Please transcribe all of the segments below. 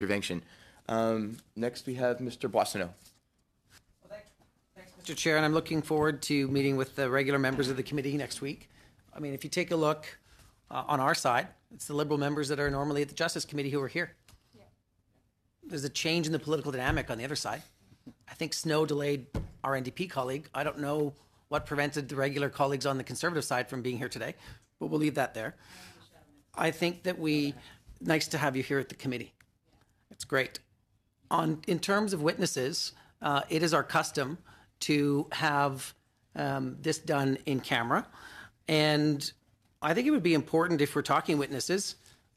intervention. Um, next, we have Mr. Boissonnault. Thanks, Mr. Chair, and I'm looking forward to meeting with the regular members of the committee next week. I mean, if you take a look uh, on our side, it's the Liberal members that are normally at the Justice Committee who are here. There's a change in the political dynamic on the other side. I think Snow delayed our NDP colleague. I don't know what prevented the regular colleagues on the Conservative side from being here today, but we'll leave that there. I think that we, nice to have you here at the committee. It's great. On, in terms of witnesses, uh, it is our custom to have um, this done in camera. And I think it would be important if we're talking witnesses,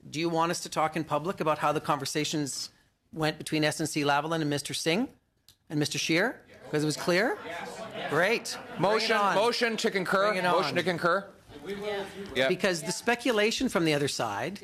do you want us to talk in public about how the conversations went between SNC Lavalin and Mr. Singh and Mr. Scheer? Because it was clear? Yes. Great. Bring it Motion, on. motion to concur. Bring it Motion to concur. Yep. Because the speculation from the other side,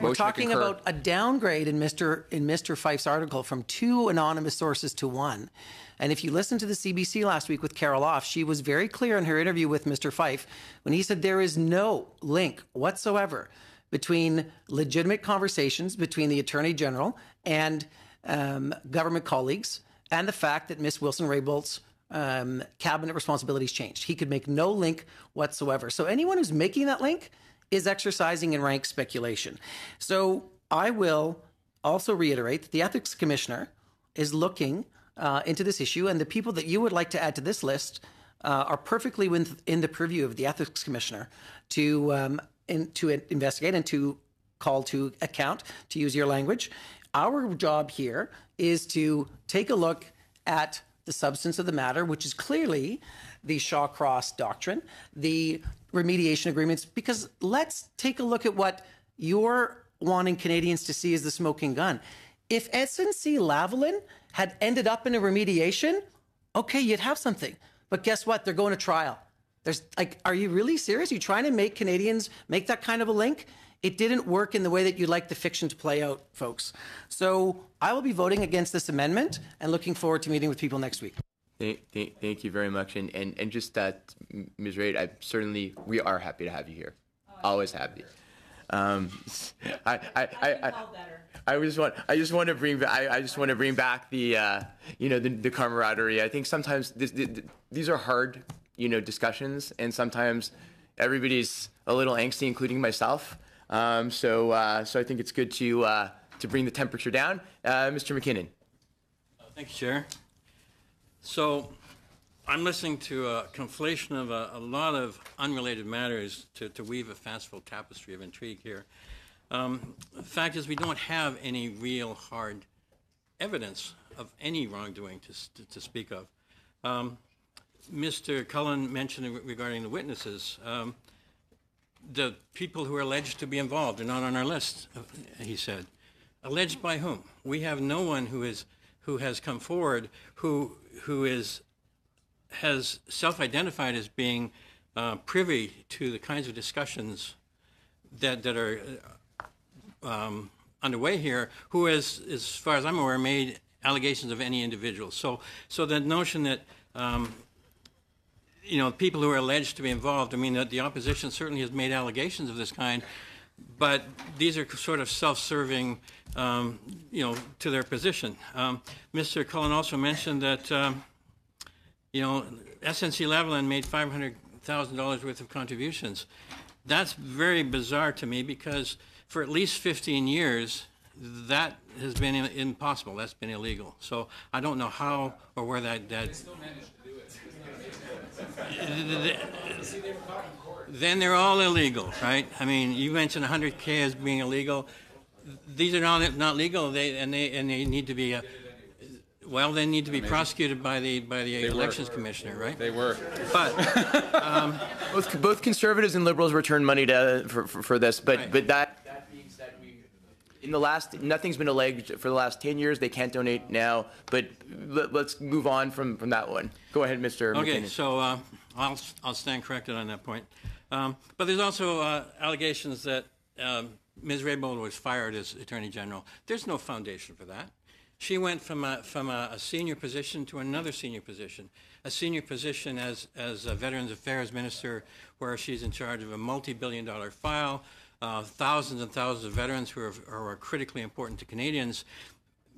we're Motion to talking concur. about a downgrade in Mr. in Mr. Fife's article from two anonymous sources to one. And if you listened to the CBC last week with Carol Off, she was very clear in her interview with Mr. Fife when he said there is no link whatsoever between legitimate conversations between the Attorney General and um, government colleagues and the fact that Miss Wilson Raybould's um, cabinet responsibilities changed. He could make no link whatsoever. So anyone who's making that link is exercising in rank speculation. So I will also reiterate that the ethics commissioner is looking uh, into this issue, and the people that you would like to add to this list uh, are perfectly within the purview of the ethics commissioner to um, in, to investigate and to call to account, to use your language. Our job here is to take a look at the substance of the matter, which is clearly the Shawcross doctrine, the remediation agreements, because let's take a look at what you're wanting Canadians to see as the smoking gun. If SNC Lavalin had ended up in a remediation, okay, you'd have something. But guess what? They're going to trial. There's like, are you really serious? you trying to make Canadians make that kind of a link? It didn't work in the way that you'd like the fiction to play out, folks. So I will be voting against this amendment and looking forward to meeting with people next week. Thank, thank, thank you very much. And, and, and just that, Ms. Raid, I certainly, we are happy to have you here. Always happy. Um, I, I, I, I, just want, I just want to bring, I, I just want to bring back the, uh, you know, the, the camaraderie. I think sometimes this, th th- these are hard, you know, discussions, and sometimes everybody's a little angsty, including myself. Um, so, uh, so I think it's good to, uh, to bring the temperature down. Uh, Mr. McKinnon. Thank you, Chair. So I'm listening to a conflation of a, a lot of unrelated matters to, to weave a fanciful tapestry of intrigue here. Um, the fact is, we don't have any real hard evidence of any wrongdoing to, to, to speak of. Um, Mr. Cullen mentioned regarding the witnesses. Um, the people who are alleged to be involved are not on our list, he said. Alleged by whom? We have no one who is who has come forward who who is has self-identified as being uh, privy to the kinds of discussions that that are um, underway here. Who has, as far as I'm aware, made allegations of any individual. So so the notion that um, you know, people who are alleged to be involved. I mean, the, the opposition certainly has made allegations of this kind, but these are sort of self-serving, um, you know, to their position. Um, Mr. Cullen also mentioned that, um, you know, SNC Lavalin made $500,000 worth of contributions. That's very bizarre to me because for at least 15 years, that has been impossible. That's been illegal. So I don't know how or where that, that then they're all illegal, right? I mean, you mentioned 100K as being illegal. These are not, not legal, they, and they, and they need to be, uh, well, they need to be prosecuted by the, by the elections commissioner, right? They were. But, Both, both conservatives and liberals return money to for, for, for this, but Right. but that that being said, we in the last nothing's been alleged for the last ten years. They can't donate now, but let, us move on from from that one. Go ahead, Mr. okay, McKinnon. so uh, I'll, I'll stand corrected on that point. Um, But there's also uh, allegations that um, Ms. Raybould was fired as Attorney General. There's no foundation for that. She went from a, from a, a senior position to another senior position, a senior position as, as a Veterans Affairs Minister, where she's in charge of a multi-billion dollar file, uh, thousands and thousands of veterans who are, are critically important to Canadians.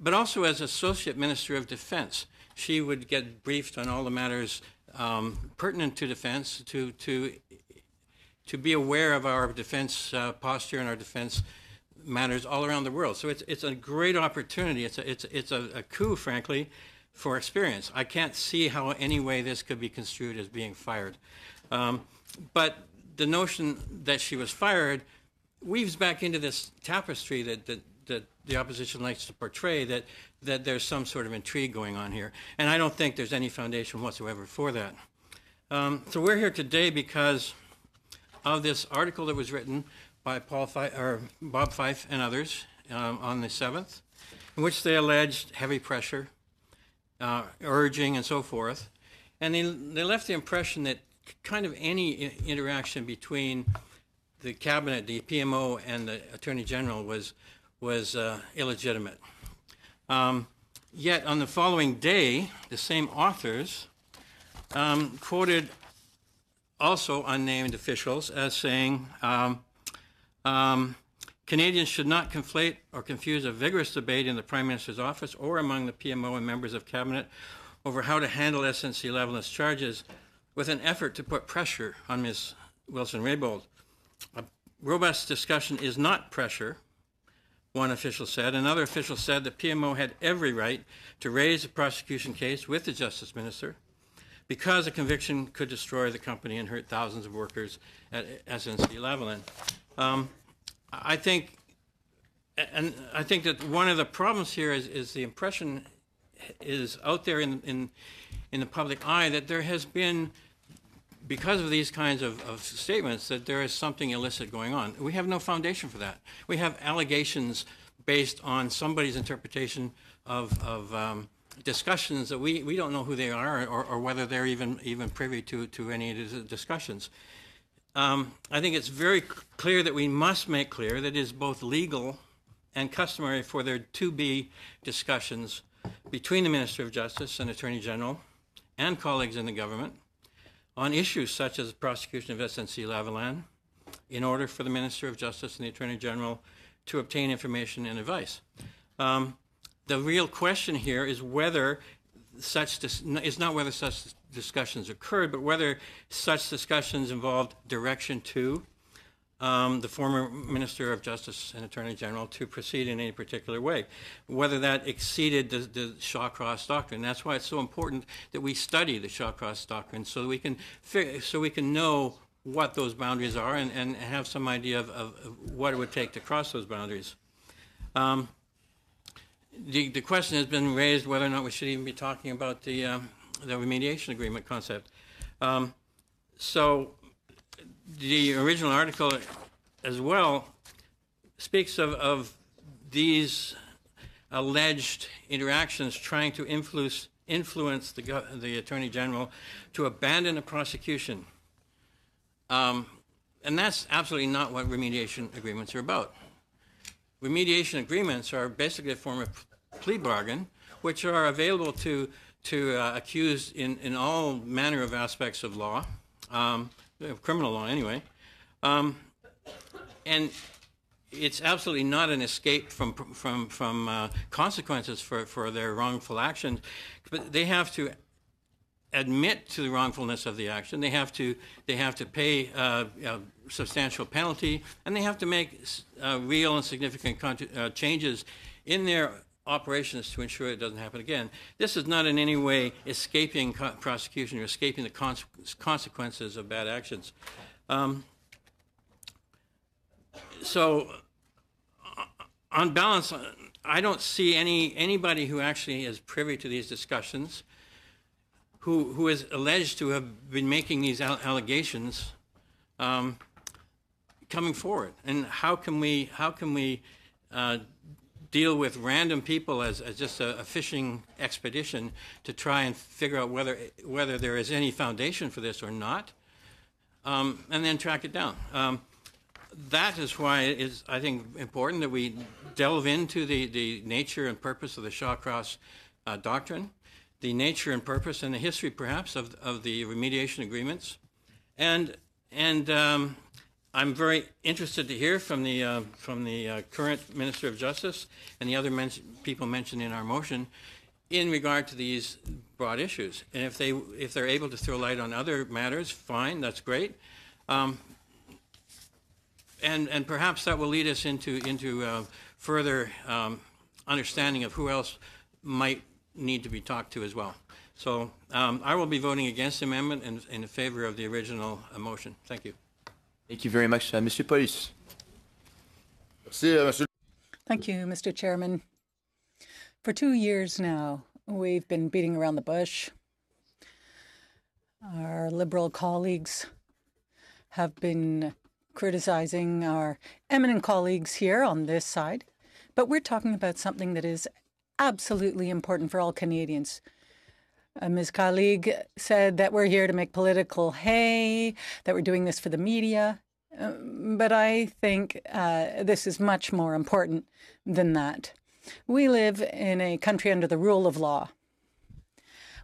but also as Associate Minister of Defense. She would get briefed on all the matters um, pertinent to defense, to, to, to be aware of our defense uh, posture and our defense matters all around the world. So it's, it's a great opportunity. It's a, it's, it's a, a coup, frankly, for experience. I can't see how any way this could be construed as being fired. Um, but the notion that she was fired weaves back into this tapestry that, that, that the opposition likes to portray that, that there's some sort of intrigue going on here. And I don't think there's any foundation whatsoever for that. Um, so we're here today because of this article that was written by Paul Fife, or Bob Fife and others um, on the 7th, in which they alleged heavy pressure, uh, urging, and so forth. And they, they left the impression that kind of any interaction between the cabinet, the PMO, and the Attorney General was was uh, illegitimate. Um, yet on the following day, the same authors um, quoted also unnamed officials as saying um, um, Canadians should not conflate or confuse a vigorous debate in the Prime Minister's office or among the PMO and members of Cabinet over how to handle SNC Lavalin charges with an effort to put pressure on Ms. Wilson Raybould. A robust discussion is not pressure, one official said. Another official said that PMO had every right to raise a prosecution case with the Justice Minister because a conviction could destroy the company and hurt thousands of workers at SNC Lavalin. Um, I think, and I think that one of the problems here is, is the impression is out there in, in, in the public eye that there has been because of these kinds of, of, statements that there is something illicit going on. We have no foundation for that. We have allegations based on somebody's interpretation of, of um, discussions that we, we don't know who they are or, or, whether they're even, even privy to, to any of the discussions. Um, I think it's very clear that we must make clear that it is both legal and customary for there to be discussions between the Minister of Justice and Attorney General and colleagues in the government on issues such as the prosecution of SNC Lavalin in order for the Minister of Justice and the Attorney General to obtain information and advice. Um, the real question here is whether such is not whether such discussions occurred, but whether such discussions involved direction to um, the former Minister of Justice and Attorney General to proceed in any particular way, whether that exceeded the, the Shawcross doctrine. That's why it's so important that we study the Shawcross doctrine so we can so we can know what those boundaries are and, and have some idea of, of, what it would take to cross those boundaries. Um, the, the question has been raised whether or not we should even be talking about the, um, the remediation agreement concept. Um, so the original article as well speaks of, of these alleged interactions trying to influence influence the, the attorney general to abandon a prosecution. Um, and that's absolutely not what remediation agreements are about. Remediation agreements are basically a form of plea bargain, which are available to to uh, accused in, in all manner of aspects of law. Um, criminal law anyway. Um, and it's absolutely not an escape from from from uh, consequences for, for their wrongful actions, but they have to admit to the wrongfulness of the action. They have to they have to pay uh, a substantial penalty, and they have to make uh, real and significant uh, changes in their operations to ensure it doesn't happen again. This is not in any way escaping prosecution or escaping the consequences of bad actions. Um, so, uh, on balance, I don't see any anybody who actually is privy to these discussions, who who is alleged to have been making these allegations, um, coming forward. And how can we how can we uh, deal with random people as, as just a, a, fishing expedition to try and figure out whether whether there is any foundation for this or not, um, and then track it down. Um, that is why it is, I think, important that we delve into the, the nature and purpose of the Shawcross uh, doctrine, the nature and purpose and the history, perhaps, of, of the remediation agreements, and and um, I'm very interested to hear from the uh, from the uh, current Minister of Justice and the other men- people mentioned in our motion in regard to these broad issues. And if they if they're able to throw light on other matters, fine, that's great. Um, and and perhaps that will lead us into into uh, further um, understanding of who else might need to be talked to as well. So um, I will be voting against the amendment and in favor of the original uh, motion. Thank you. Thank you very much, uh, Monsieur Paul-Hus. Thank you, Mr. Chairman. For two years now, we've been beating around the bush. Our Liberal colleagues have been criticizing our eminent colleagues here on this side, but we're talking about something that is absolutely important for all Canadians. Uh, Ms. Colleague said that we're here to make political hay, that we're doing this for the media. Uh, but I think uh, this is much more important than that. We live in a country under the rule of law.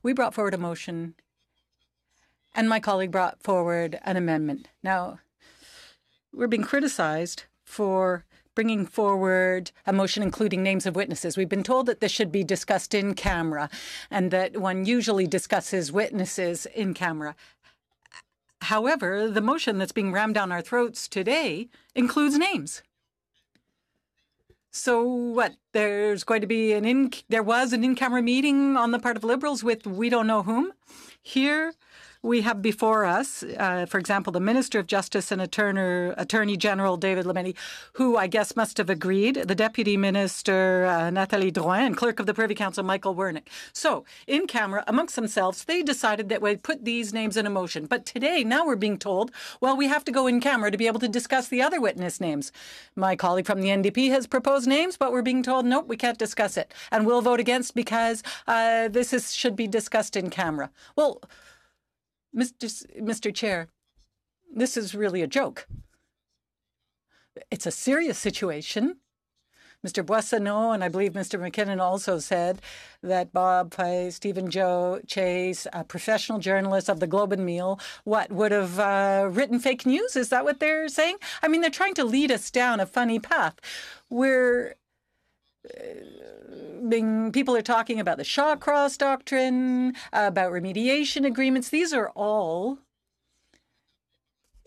We brought forward a motion, and my colleague brought forward an amendment. Now, we're being criticized for bringing forward a motion including names of witnesses. We've been told that this should be discussed in camera and that one usually discusses witnesses in camera. However, the motion that's being rammed down our throats today includes names. So what? There's going to be an in there was an in-camera meeting on the part of liberals with we don't know whom. Here we have before us, uh, for example, the Minister of Justice and Attorney, Attorney General David Lametti, who I guess must have agreed, the Deputy Minister uh, Nathalie Drouin, and Clerk of the Privy Council Michael Wernick. So, in camera, amongst themselves, they decided that we'd put these names in a motion. But today, now we're being told, well, we have to go in camera to be able to discuss the other witness names. My colleague from the NDP has proposed names, but we're being told, nope, we can't discuss it. And we'll vote against because uh, this is, should be discussed in camera. Well, Mr. Mr. Chair, this is really a joke. It's a serious situation. Mr. Boissonnault and I believe Mr. McKinnon also said that Bob Fife, Steven Joe Chase, a professional journalist of the Globe and Mail, what would have uh, written fake news? Is that what they're saying? I mean, they're trying to lead us down a funny path. We're being, people are talking about the Shawcross doctrine, about remediation agreements. These are all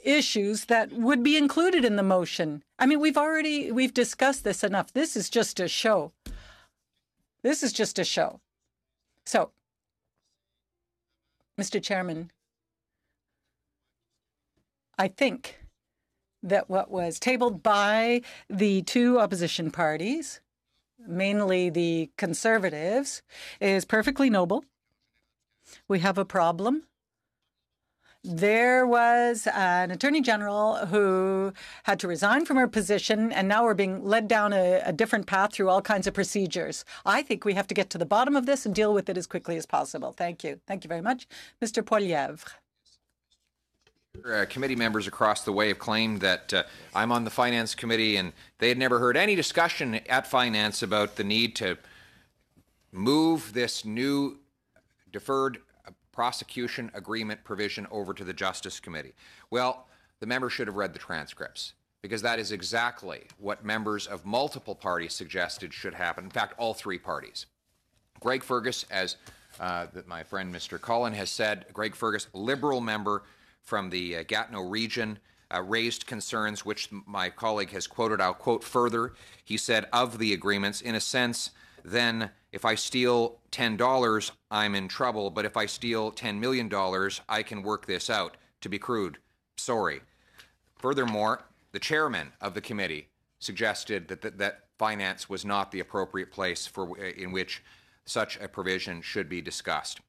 issues that would be included in the motion. I mean, we've already we've discussed this enough. This is just a show. This is just a show. So, Mr. Chairman, I think that what was tabled by the two opposition parties mainly the conservatives, is perfectly noble. We have a problem. There was an attorney general who had to resign from her position, and now we're being led down a, a, different path through all kinds of procedures. I think we have to get to the bottom of this and deal with it as quickly as possible. Thank you. Thank you very much. Mr. Poilievre. Uh, committee members across the way have claimed that uh, I'm on the finance committee and they had never heard any discussion at finance about the need to move this new deferred uh, prosecution agreement provision over to the Justice Committee. Well, the members should have read the transcripts because that is exactly what members of multiple parties suggested should happen. In fact, all three parties. Greg Fergus, as uh, my friend Mr. Cullen has said, Greg Fergus, Liberal member, from the uh, Gatineau region uh, raised concerns, which my colleague has quoted. I'll quote further. He said, of the agreements, in a sense, then if I steal $10, I'm in trouble, but if I steal $10 million, I can work this out. To be crude, sorry. Furthermore, the chairman of the committee suggested that, that, that finance was not the appropriate place for, in which such a provision should be discussed.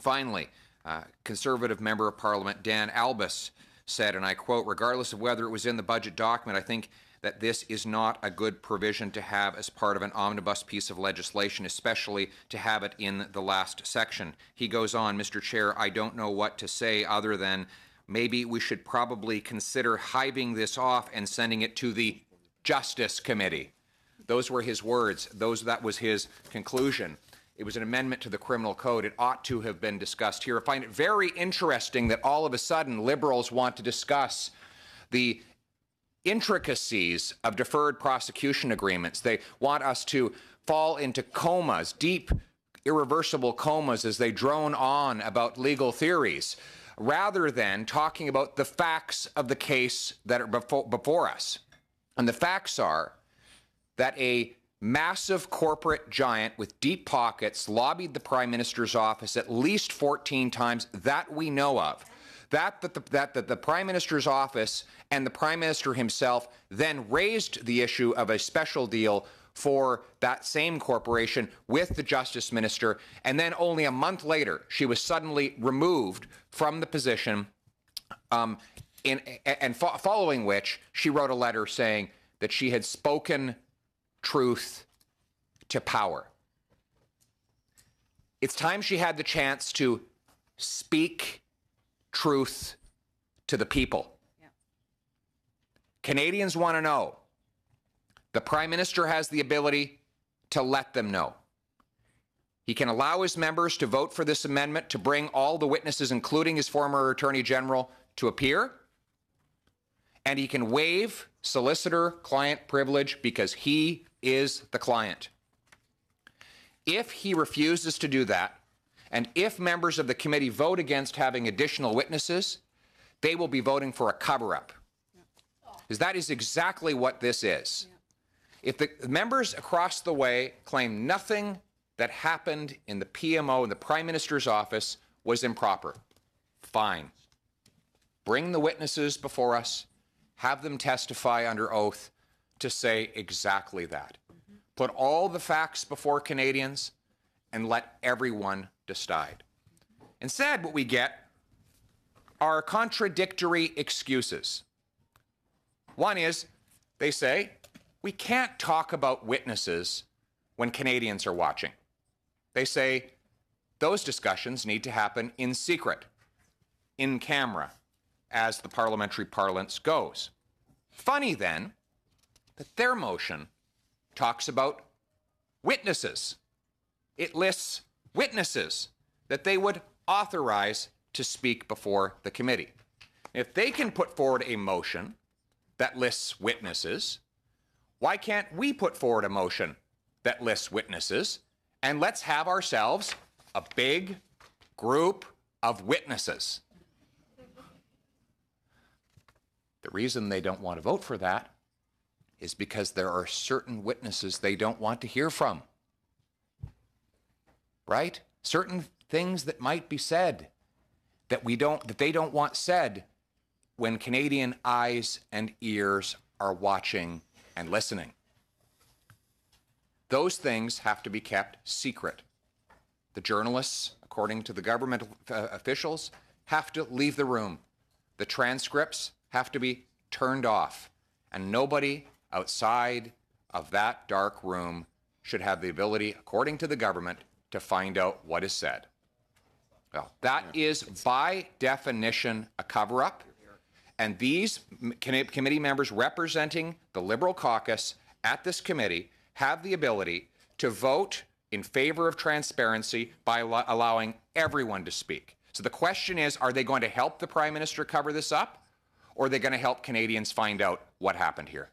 Finally, uh, conservative member of parliament Dan Albas said, and I quote, regardless of whether it was in the budget document, I think that this is not a good provision to have as part of an omnibus piece of legislation, especially to have it in the last section. He goes on, Mr. Chair, I don't know what to say other than maybe we should probably consider hiving this off and sending it to the Justice Committee. Those were his words. Those that was his conclusion. It was an amendment to the criminal code. It ought to have been discussed here. I find it very interesting that all of a sudden liberals want to discuss the intricacies of deferred prosecution agreements. They want us to fall into comas, deep, irreversible comas as they drone on about legal theories, rather than talking about the facts of the case that are before, before us. And the facts are that a massive corporate giant with deep pockets lobbied the prime minister's office at least 14 times that we know of. That that the, that, that the prime minister's office and the prime minister himself then raised the issue of a special deal for that same corporation with the justice minister. And then only a month later she was suddenly removed from the position um, in, and fo- following which she wrote a letter saying that she had spoken truth to power it's time she had the chance to speak truth to the people. Yeah. Canadians want to know. The Prime Minister has the ability to let them know. He can allow his members to vote for this amendment to bring all the witnesses, including his former Attorney General, to appear. And he can waive solicitor client privilege because he is the client. If he refuses to do that, and if members of the committee vote against having additional witnesses, they will be voting for a cover up. Because that is exactly what this is. If the members across the way claim nothing that happened in the PMO in the Prime Minister's office was improper, fine. Bring the witnesses before us, have them testify under oath to say exactly that. Put all the facts before Canadians and let everyone decide. Instead, what we get are contradictory excuses. One is they say, we can't talk about witnesses when Canadians are watching. They say those discussions need to happen in secret, in camera, as the parliamentary parlance goes. Funny then that their motion talks about witnesses. It lists witnesses that they would authorize to speak before the committee. If they can put forward a motion that lists witnesses, why can't we put forward a motion that lists witnesses and let's have ourselves a big group of witnesses? The reason they don't want to vote for that is because there are certain witnesses they don't want to hear from right? Certain things that might be said that we don't that they don't want said when Canadian eyes and ears are watching and listening. Those things have to be kept secret. The journalists, according to the government uh, officials, have to leave the room. The transcripts have to be turned off. And nobody outside of that dark room should have the ability, according to the government, to find out what is said. Well, that is by definition a cover up. And these committee members representing the Liberal caucus at this committee have the ability to vote in favor of transparency by allowing everyone to speak. So the question is are they going to help the Prime Minister cover this up, or are they going to help Canadians find out what happened here?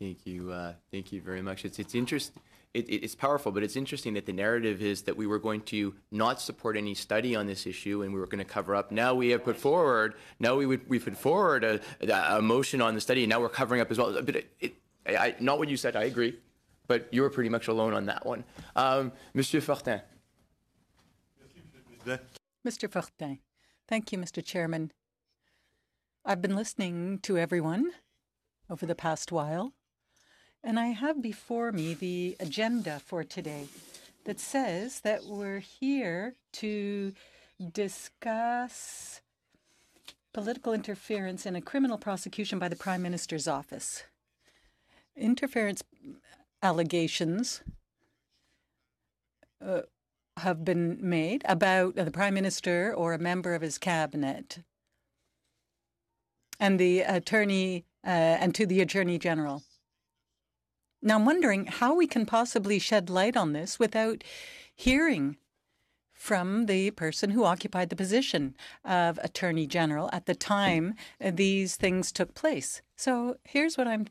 Thank you. Uh, thank you very much. It's, it's interesting it, it's powerful, but it's interesting that the narrative is that we were going to not support any study on this issue and we were going to cover up. Now we have put forward, now we would we put forward a, a motion on the study, and now we're covering up as well. But it, it, I, not what you said, I agree, but you were pretty much alone on that one. Um, Monsieur Fortin. Mr. Fortin. Thank you, Mr. Chairman. I've been listening to everyone over the past while. And I have before me the agenda for today that says that we're here to discuss political interference in a criminal prosecution by the Prime Minister's office. Interference allegations uh, have been made about the Prime Minister or a member of his cabinet and the attorney uh, and to the Attorney General. Now, I'm wondering how we can possibly shed light on this without hearing from the person who occupied the position of Attorney General at the time these things took place. So here's what I'm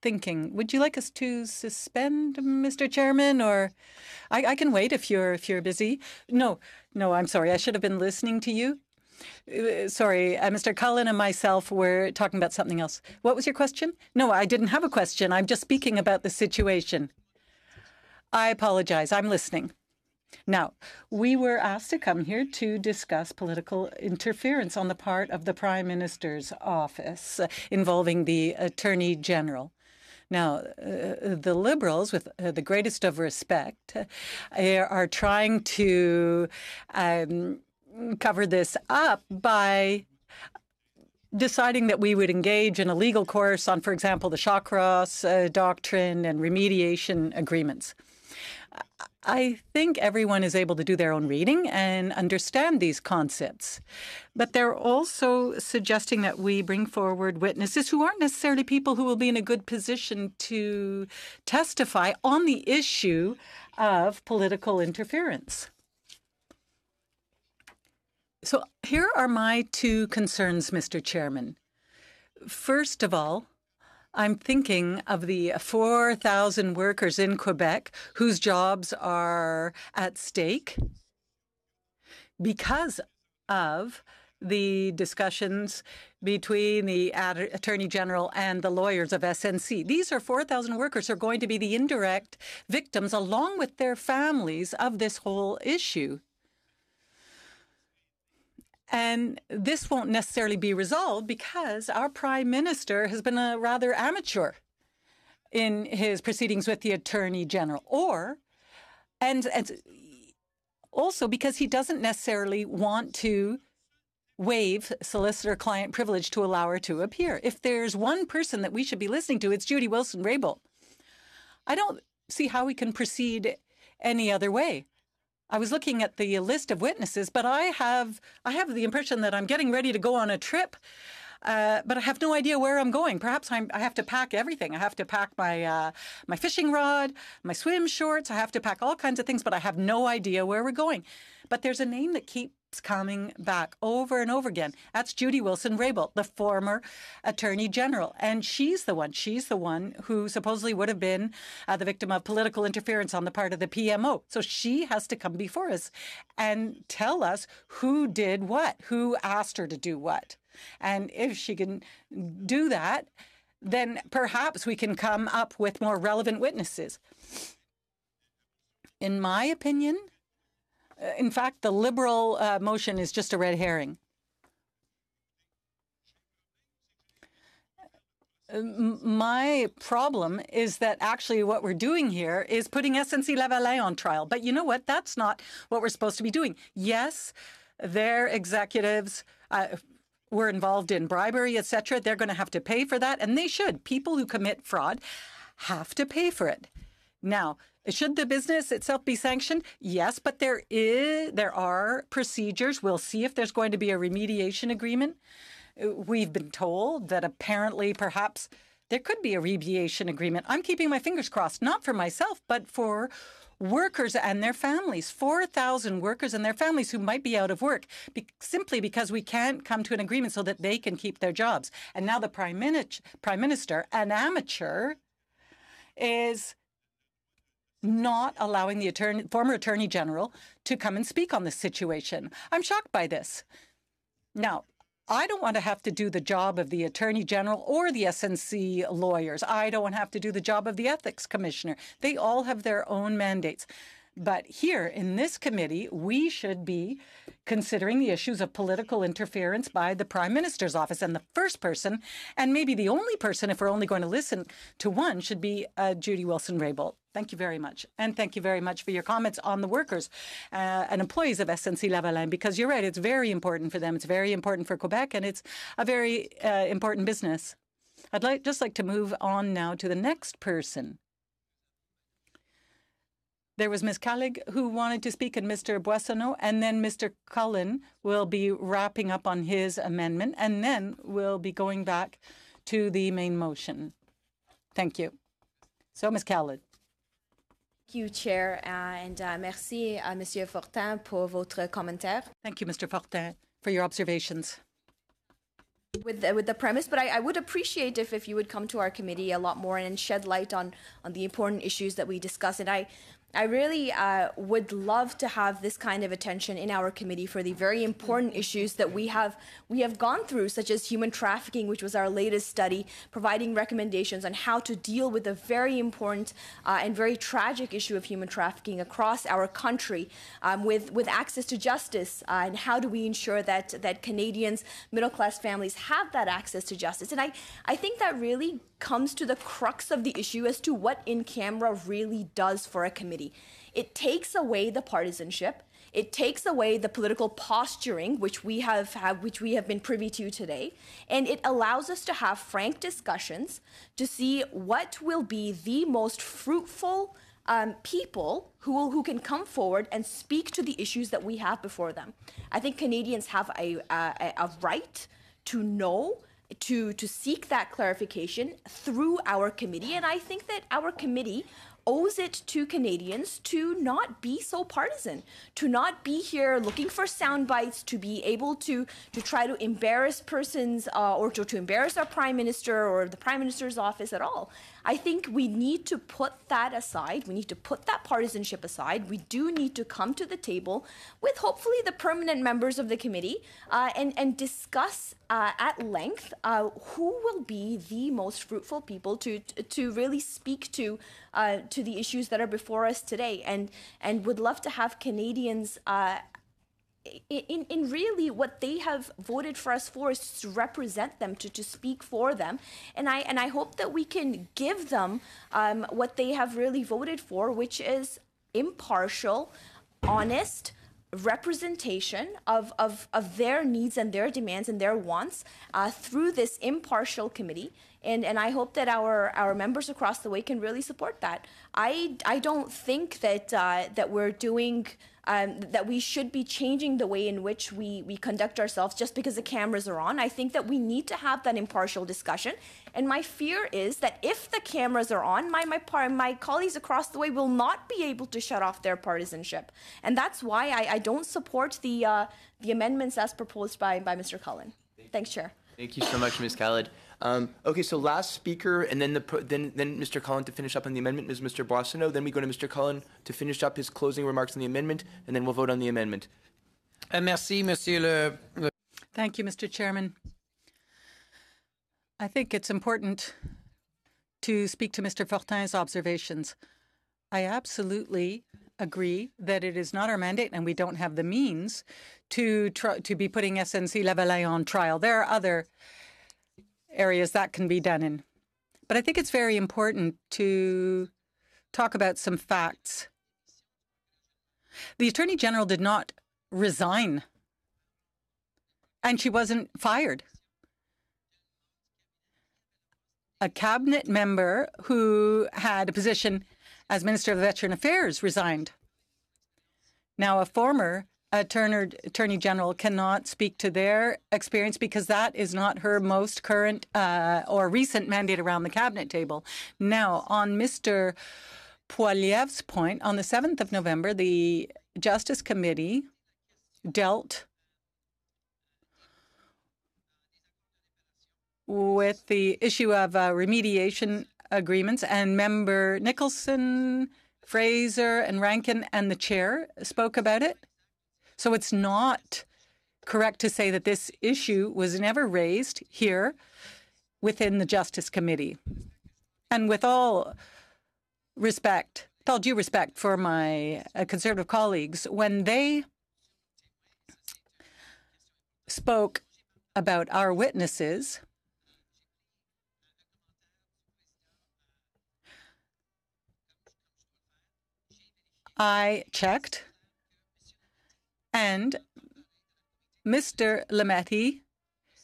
thinking. Would you like us to suspend, Mr. Chairman, or I, I can wait if you're if you're busy? No, no, I'm sorry. I should have been listening to you. Uh, sorry, uh, Mr. Cullen and myself were talking about something else. What was your question? No, I didn't have a question. I'm just speaking about the situation. I apologize. I'm listening. Now, we were asked to come here to discuss political interference on the part of the Prime Minister's office uh, involving the Attorney General. Now, uh, the Liberals, with uh, the greatest of respect, uh, are trying to um, cover this up by deciding that we would engage in a legal course on, for example, the Shawcross uh, doctrine and remediation agreements. I think everyone is able to do their own reading and understand these concepts. But they're also suggesting that we bring forward witnesses who aren't necessarily people who will be in a good position to testify on the issue of political interference. So here are my two concerns, Mr. Chairman. First of all, I'm thinking of the 4,000 workers in Quebec whose jobs are at stake because of the discussions between the Attorney General and the lawyers of SNC. These are 4,000 workers who are going to be the indirect victims, along with their families, of this whole issue. And this won't necessarily be resolved because our prime minister has been a rather amateur in his proceedings with the attorney general, or and, and also because he doesn't necessarily want to waive solicitor client privilege to allow her to appear. If there's one person that we should be listening to, it's Judy Wilson Raybould. I don't see how we can proceed any other way. I was looking at the list of witnesses, but I have I have the impression that I'm getting ready to go on a trip. Uh, but I have no idea where I'm going. Perhaps I'm, i have to pack everything. I have to pack my uh, my fishing rod, my swim shorts. I have to pack all kinds of things, but I have no idea where we're going. But there's a name that keeps coming back over and over again. That's Judy Wilson Raybould, the former Attorney General. And she's the one, she's the one who supposedly would have been uh, the victim of political interference on the part of the PMO. So she has to come before us and tell us who did what, who asked her to do what. And if she can do that, then perhaps we can come up with more relevant witnesses. In my opinion, in fact, the liberal uh, motion is just a red herring. Uh, my problem is that actually what we're doing here is putting SNC Lavalin on trial. But you know what? That's not what we're supposed to be doing. Yes, their executives uh, were involved in bribery, etc. They're going to have to pay for that, and they should. People who commit fraud have to pay for it. Now, should the business itself be sanctioned? Yes, but there is there are procedures. We'll see if there's going to be a remediation agreement. We've been told that apparently perhaps there could be a remediation agreement. I'm keeping my fingers crossed, not for myself, but for workers and their families 4,000 workers and their families who might be out of work be- simply because we can't come to an agreement so that they can keep their jobs. And now the Prime, Min- Prime Minister, an amateur, is not allowing the attorney, former attorney general to come and speak on this situation. I'm shocked by this. Now, I don't want to have to do the job of the attorney general or the SNC lawyers. I don't want to have to do the job of the ethics commissioner. They all have their own mandates. But here in this committee, we should be considering the issues of political interference by the Prime Minister's office. And the first person, and maybe the only person, if we're only going to listen to one, should be uh, Judy Wilson Raybould. Thank you very much. And thank you very much for your comments on the workers uh, and employees of SNC Lavalin, because you're right, it's very important for them. It's very important for Quebec, and it's a very uh, important business. I'd like just like to move on now to the next person. There was Ms. Khalid who wanted to speak and Mr. Boissonnault, and then Mr. Cullen will be wrapping up on his amendment, and then we'll be going back to the main motion. Thank you. So, Ms. Khalid. Thank you, Chair, and uh, merci à Monsieur Fortin pour votre commentaire. Thank you, Mr. Fortin, for your observations. With the, with the premise, but I, I would appreciate if, if you would come to our committee a lot more and shed light on, on the important issues that we discuss. And I, I really uh, would love to have this kind of attention in our committee for the very important issues that we have we have gone through, such as human trafficking, which was our latest study, providing recommendations on how to deal with a very important uh, and very tragic issue of human trafficking across our country, um, with with access to justice, uh, and how do we ensure that that Canadians, middle class families, have that access to justice. And I I think that really comes to the crux of the issue as to what in camera really does for a committee. It takes away the partisanship. It takes away the political posturing which we have, have which we have been privy to today, and it allows us to have frank discussions to see what will be the most fruitful um, people who will, who can come forward and speak to the issues that we have before them. I think Canadians have a, a, a right to know to to seek that clarification through our committee and i think that our committee owes it to Canadians to not be so partisan, to not be here looking for sound bites, to be able to to try to embarrass persons uh, or to, to embarrass our prime minister or the prime minister's office at all. I think we need to put that aside. We need to put that partisanship aside. We do need to come to the table with hopefully the permanent members of the committee uh, and, and discuss uh, at length uh, who will be the most fruitful people to, to really speak to, uh, to the issues that are before us today. And, and would love to have Canadians uh, in, in really what they have voted for us for is to represent them, to, to speak for them. And I, and I hope that we can give them um, what they have really voted for, which is impartial, honest, representation of, of, of their needs and their demands and their wants uh, through this impartial committee. And, and I hope that our, our members across the way can really support that. I, I don't think that, uh, that we're doing um, that we should be changing the way in which we, we conduct ourselves just because the cameras are on. I think that we need to have that impartial discussion. And my fear is that if the cameras are on, my, my, par- my colleagues across the way will not be able to shut off their partisanship. And that's why I, I don't support the, uh, the amendments as proposed by, by Mr. Cullen. Thanks, Chair. Thank you so much, Ms. Khalid. Um, okay, so last speaker, and then the then then Mr. Cullen to finish up on the amendment is Mr. Boissonnault. Then we go to Mr. Cullen to finish up his closing remarks on the amendment, and then we'll vote on the amendment. Uh, merci, Monsieur le, le. Thank you, Mr. Chairman. I think it's important to speak to Mr. Fortin's observations. I absolutely agree that it is not our mandate and we don't have the means to try, to be putting SNC Lavalin on trial. There are other areas that can be done in. But I think it's very important to talk about some facts. The Attorney General did not resign, and she wasn't fired. A cabinet member who had a position as Minister of Veteran Affairs resigned. Now, a former Attorney General cannot speak to their experience because that is not her most current uh, or recent mandate around the cabinet table. Now, on Mr. Poilievre's point, on the 7th of November, the Justice Committee dealt with the issue of uh, remediation agreements, and member Nicholson, Fraser, and Rankin, and the chair spoke about it. So it's not correct to say that this issue was never raised here within the Justice Committee. And with all respect, with all due respect for my uh, Conservative colleagues, when they spoke about our witnesses, I checked and Mr. Lametti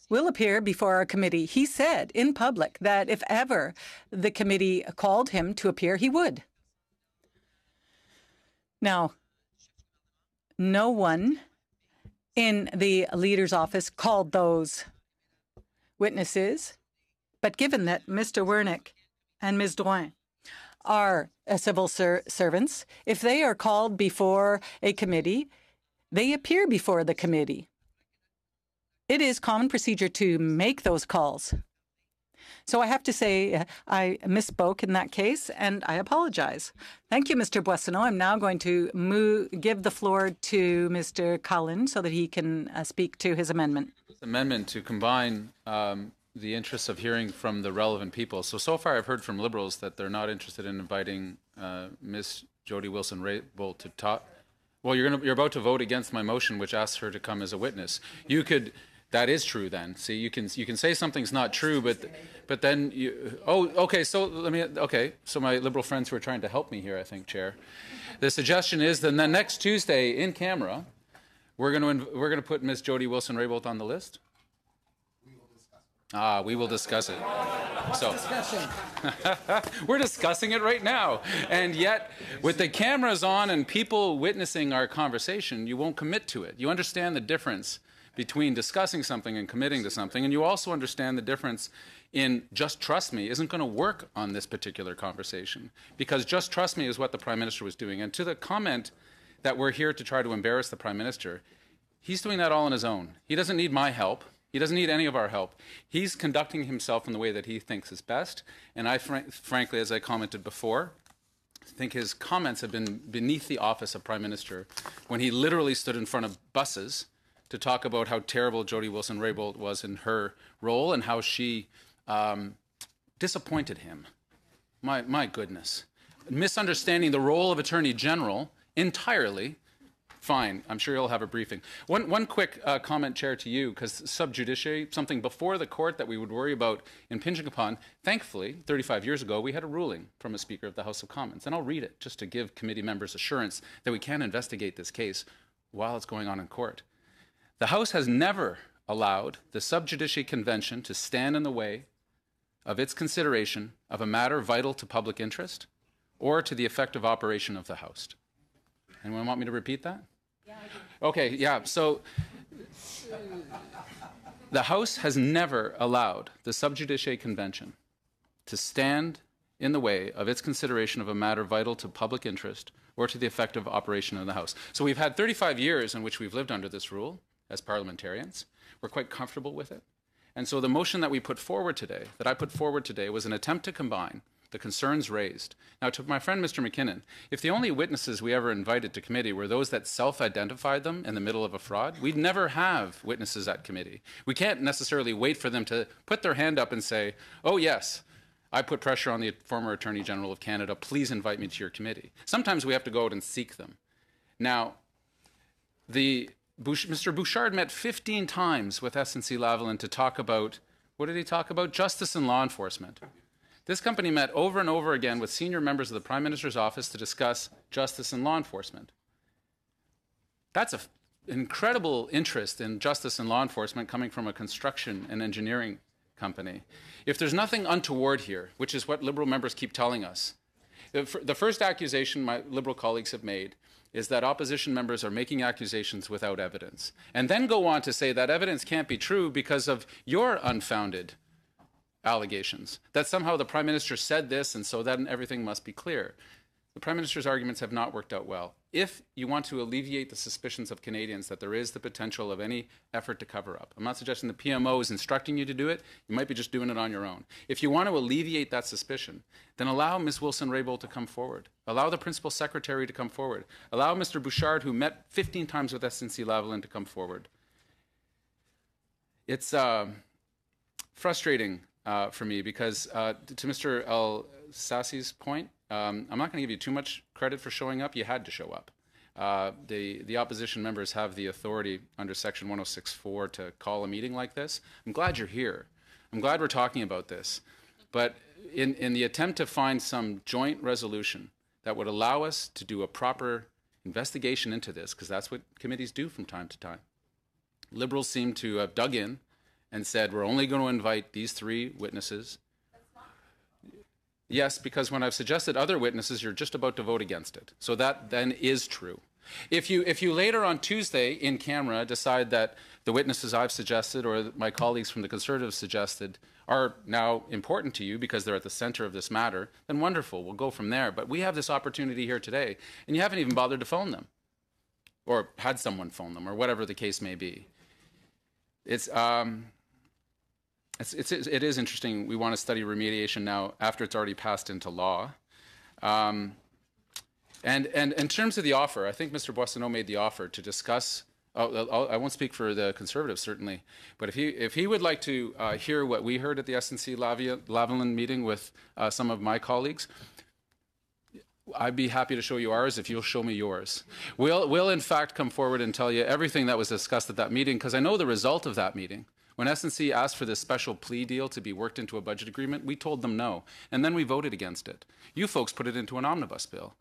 will appear before our committee. He said in public that if ever the committee called him to appear, he would. Now, no one in the leader's office called those witnesses, but given that Mr. Wernick and Ms. Drouin are uh, civil ser- servants. If they are called before a committee, they appear before the committee. It is common procedure to make those calls. So I have to say uh, I misspoke in that case, and I apologize. Thank you, Mr. Boissonnault. I'm now going to move, give the floor to Mr. Cullen so that he can uh, speak to his amendment. Amendment to combine um, the interests of hearing from the relevant people. So, so far I've heard from Liberals that they're not interested in inviting uh, Ms. Jody Wilson-Raybould to talk. Well, you're, gonna, you're about to vote against my motion, which asks her to come as a witness. You could that is true then. See, you can you can say something's not true, but but then you oh okay. So let me okay. So my liberal friends who are trying to help me here, I think, chair. The suggestion is then the next Tuesday in camera, we're going to we're going to put Miss Jody Wilson Raybould on the list. Ah, we will discuss it. So we're discussing it right now. And yet, with the cameras on and people witnessing our conversation, you won't commit to it. You understand the difference between discussing something and committing to something. And you also understand the difference in just trust me isn't going to work on this particular conversation because just trust me is what the prime minister was doing. And to the comment that we're here to try to embarrass the prime minister, he's doing that all on his own. He doesn't need my help. He doesn't need any of our help. He's conducting himself in the way that he thinks is best. And I, fr- frankly, as I commented before, think his comments have been beneath the office of prime minister when he literally stood in front of buses to talk about how terrible Jody Wilson Raybould was in her role and how she um, disappointed him. My, my goodness. Misunderstanding the role of Attorney General entirely. Fine, I'm sure you'll have a briefing. One, one quick uh, comment, Chair, to you, because sub judice, something before the court that we would worry about impinging upon, thankfully, 35 years ago, we had a ruling from a Speaker of the House of Commons. And I'll read it just to give committee members assurance that we can investigate this case while it's going on in court. The House has never allowed the sub judice convention to stand in the way of its consideration of a matter vital to public interest or to the effective operation of the House. Anyone want me to repeat that? Okay, yeah. So the House has never allowed the sub judice convention to stand in the way of its consideration of a matter vital to public interest or to the effective operation of the House. So we've had 35 years in which we've lived under this rule as parliamentarians. We're quite comfortable with it. And so the motion that we put forward today, that I put forward today, was an attempt to combine the concerns raised. Now, to my friend Mr. McKinnon, if the only witnesses we ever invited to committee were those that self identified them in the middle of a fraud, we'd never have witnesses at committee. We can't necessarily wait for them to put their hand up and say, oh, yes, I put pressure on the former Attorney General of Canada, please invite me to your committee. Sometimes we have to go out and seek them. Now, the Mr. Bouchard met 15 times with SNC-Lavalin to talk about, what did he talk about? Justice and law enforcement. This company met over and over again with senior members of the Prime Minister's office to discuss justice and law enforcement. That's an incredible interest in justice and law enforcement coming from a construction and engineering company. If there's nothing untoward here, which is what Liberal members keep telling us, the first accusation my Liberal colleagues have made is that opposition members are making accusations without evidence, and then go on to say that evidence can't be true because of your unfounded allegations, that somehow the Prime Minister said this and so then everything must be clear. The Prime Minister's arguments have not worked out well. If you want to alleviate the suspicions of Canadians that there is the potential of any effort to cover up, I'm not suggesting the PMO is instructing you to do it, you might be just doing it on your own. If you want to alleviate that suspicion, then allow Ms. Wilson Raybould to come forward. Allow the Principal Secretary to come forward. Allow Mr. Bouchard, who met 15 times with SNC-Lavalin, to come forward. It's uh, frustrating uh, for me because, uh, to Mr. El Sassi's point, um, I'm not going to give you too much credit for showing up. You had to show up. Uh, the, the opposition members have the authority under Section 106.4 to call a meeting like this. I'm glad you're here. I'm glad we're talking about this. But in, in the attempt to find some joint resolution that would allow us to do a proper investigation into this, because that's what committees do from time to time, liberals seem to have dug in and said, we're only going to invite these three witnesses Yes, because when I've suggested other witnesses, you're just about to vote against it. So that then is true. If you, if you later on Tuesday in camera decide that the witnesses I've suggested or my colleagues from the Conservatives suggested are now important to you because they're at the center of this matter, then wonderful, we'll go from there. But we have this opportunity here today, and you haven't even bothered to phone them or had someone phone them or whatever the case may be. It's, um, it's, it's, it is interesting. We want to study remediation now after it's already passed into law. Um, and, and in terms of the offer, I think Mr. Boissonnault made the offer to discuss. Oh, I won't speak for the Conservatives, certainly, but if he if he would like to uh, hear what we heard at the SNC Lavalin meeting with uh, some of my colleagues, I'd be happy to show you ours if you'll show me yours. We'll, we'll in fact come forward and tell you everything that was discussed at that meeting because I know the result of that meeting. When SNC asked for this special plea deal to be worked into a budget agreement, we told them no, and then we voted against it. You folks put it into an omnibus bill,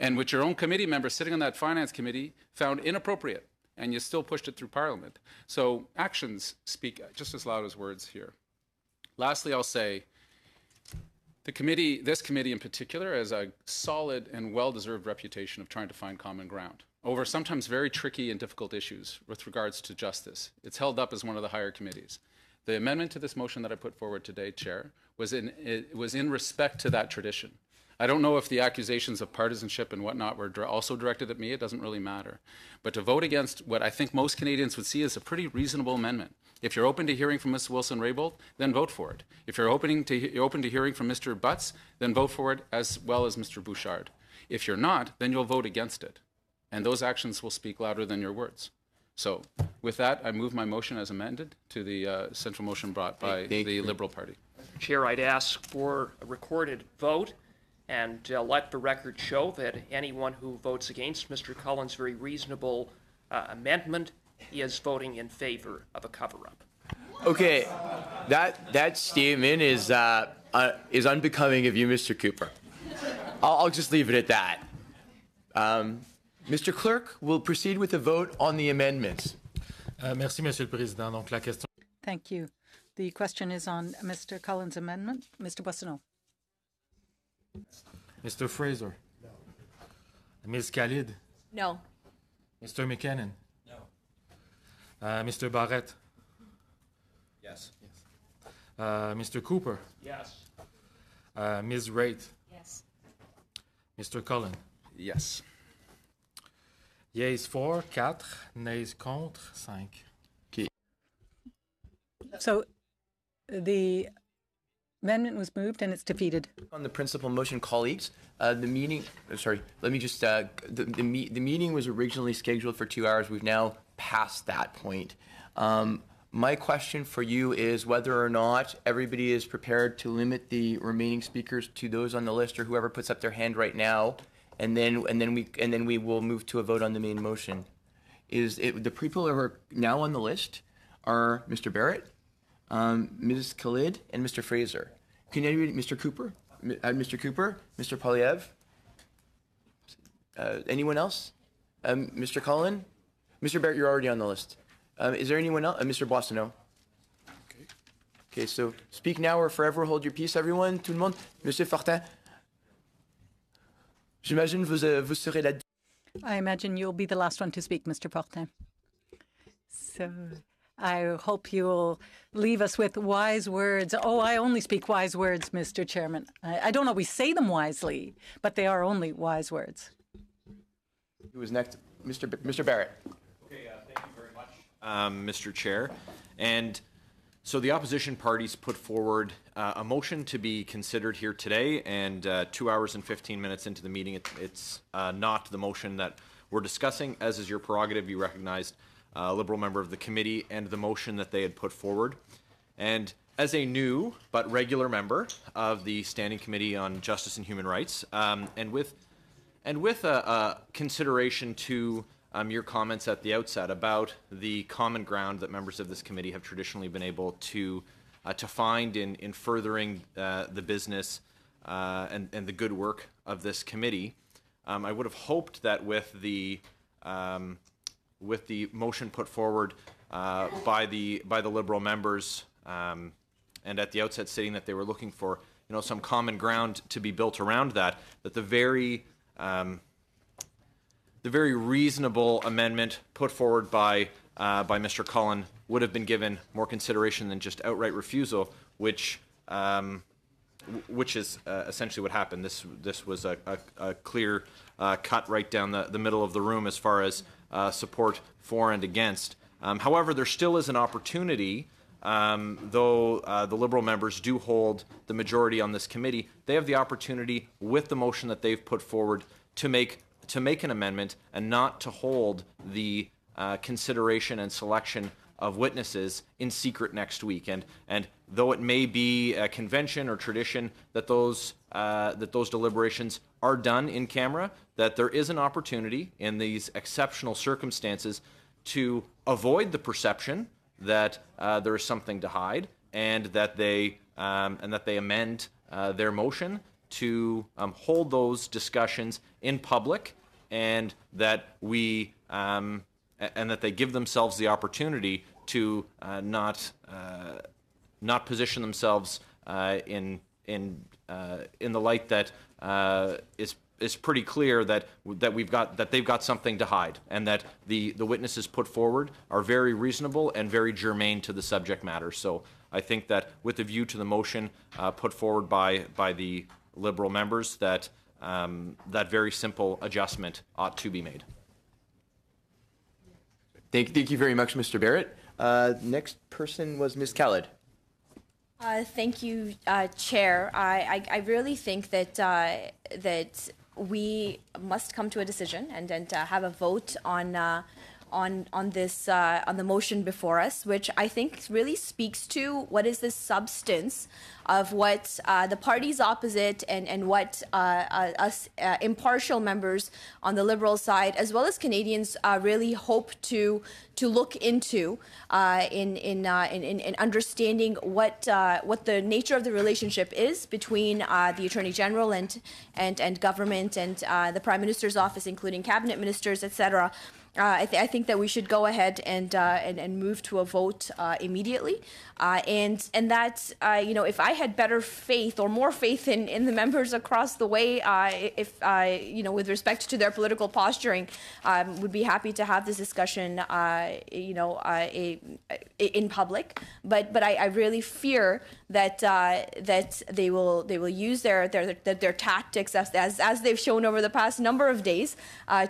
and which your own committee members sitting on that finance committee found inappropriate, and you still pushed it through Parliament. So actions speak just as loud as words here. Lastly, I'll say the committee, this committee in particular, has a solid and well-deserved reputation of trying to find common ground over sometimes very tricky and difficult issues with regards to justice. It's held up as one of the higher committees. The amendment to this motion that I put forward today, Chair, was in, it was in respect to that tradition. I don't know if the accusations of partisanship and whatnot were also directed at me. It doesn't really matter. But to vote against what I think most Canadians would see as a pretty reasonable amendment. If you're open to hearing from Ms. Wilson Raybould, then vote for it. If you're opening to, open to hearing from Mr. Butts, then vote for it as well as Mr. Bouchard. If you're not, then you'll vote against it. And those actions will speak louder than your words. So, with that, I move my motion as amended to the uh, central motion brought by Thank the you. Liberal Party. Chair, I'd ask for a recorded vote and uh, let the record show that anyone who votes against Mr. Cullen's very reasonable uh, amendment is voting in favor of a cover-up. Okay, that that statement is uh, uh, is unbecoming of you, Mr. Cooper. I'll, I'll just leave it at that. Um, Mr. Clerk, we'll proceed with the vote on the amendments. Euh, merci, Monsieur le Président. Donc, la question. Thank you. The question is on Mr. Cullen's amendment. Mr. Boissonnault. Mr. Fraser. No. Ms. Khalid. No. Mr. McKinnon. No. Uh, Mr. Barrett. Yes. Uh, Mr. Cooper. Yes. Uh, Ms. Raitt. Yes. Mr. Cullen. Yes. Yeas 4, 4. Nays contre, 5. Okay. So the amendment was moved and it's defeated. On the principal motion, colleagues, uh, the meeting, uh, sorry, let me just, uh, the, the, me- the meeting was originally scheduled for two hours. We've now passed that point. Um, my question for you is whether or not everybody is prepared to limit the remaining speakers to those on the list or whoever puts up their hand right now, and then, and then we, and then we will move to a vote on the main motion. Is it, the people who are now on the list are Mr. Barrett, um, Ms. Khalid, and Mr. Fraser. Can anybody, Mr. Cooper, uh, Mr. Cooper, Mr. Poilievre, uh, anyone else? Um, Mr. Cullen, Mr. Barrett, you're already on the list. Um, is there anyone else? Uh, Mr. Boissonnault. Okay. Okay, so speak now or forever hold your peace, everyone. Tout le monde. Monsieur Fortin. J'imagine vous, euh, vous serez la I imagine you'll be the last one to speak, Mr. Fortin. So I hope you'll leave us with wise words. Oh, I only speak wise words, Mr. Chairman. I, I don't always say them wisely, but they are only wise words. Who was next? Mr. B- Mr. Barrett. Okay, uh, thank you very much, um, Mr. Chair. And so the opposition parties put forward uh, a motion to be considered here today, and uh, two hours and 15 minutes into the meeting, it, it's uh, not the motion that we're discussing. As is your prerogative, you recognized uh, a Liberal member of the committee and the motion that they had put forward. And as a new but regular member of the Standing Committee on Justice and Human Rights, um, and with and with a, a consideration to um, your comments at the outset about the common ground that members of this committee have traditionally been able to uh, to find in in furthering uh, the business uh, and and the good work of this committee, um, I would have hoped that with the um, with the motion put forward uh, by the by the Liberal members, um, and at the outset stating that they were looking for you know some common ground to be built around that, that the very um, the very reasonable amendment put forward by uh, by Mr. Cullen would have been given more consideration than just outright refusal, which um, which is uh, essentially what happened. This this was a, a, a clear uh, cut right down the, the middle of the room as far as uh, support for and against. Um, however, there still is an opportunity. Um, though uh, the Liberal members do hold the majority on this committee, they have the opportunity with the motion that they've put forward to make to make an amendment and not to hold the uh, consideration and selection of witnesses in secret next week. And and though it may be a convention or tradition that those uh, that those deliberations are done in camera, that there is an opportunity in these exceptional circumstances to avoid the perception that uh, there is something to hide and that they um, and that they amend uh, their motion to um, hold those discussions in public and that we um, and that they give themselves the opportunity to uh, not uh, not position themselves uh, in in in the light that is is pretty clear that that we've got that they've got something to hide and that the the witnesses put forward are very reasonable and very germane to the subject matter. So I think that with a view to the motion uh, put forward by by the liberal members that um, that very simple adjustment ought to be made. Thank, thank you very much, Mr. Barrett. Uh, next person was Ms. Khalid. Uh, thank you, uh, Chair. I, I, I, really think that uh, that we must come to a decision and, and uh, have a vote on uh, on on this uh, on the motion before us, which I think really speaks to what is the substance of what uh, the parties opposite and and what uh, uh us uh, impartial members on the Liberal side, as well as Canadians, uh, really hope to to look into in in, in, in understanding what what the nature of the relationship is between the Attorney General and and and government and the Prime Minister's office, including cabinet ministers, etc. Uh, I, th- I, think that we should go ahead and uh, and, and, move to a vote uh, immediately, and and that you know if I had better faith or more faith in, in the members across the way, if you know with respect to their political posturing, um, would be happy to have this discussion, you know, a, a, in public. But but I, I really fear that that they will they will use their their their, their tactics as, as, as they've shown over the past number of days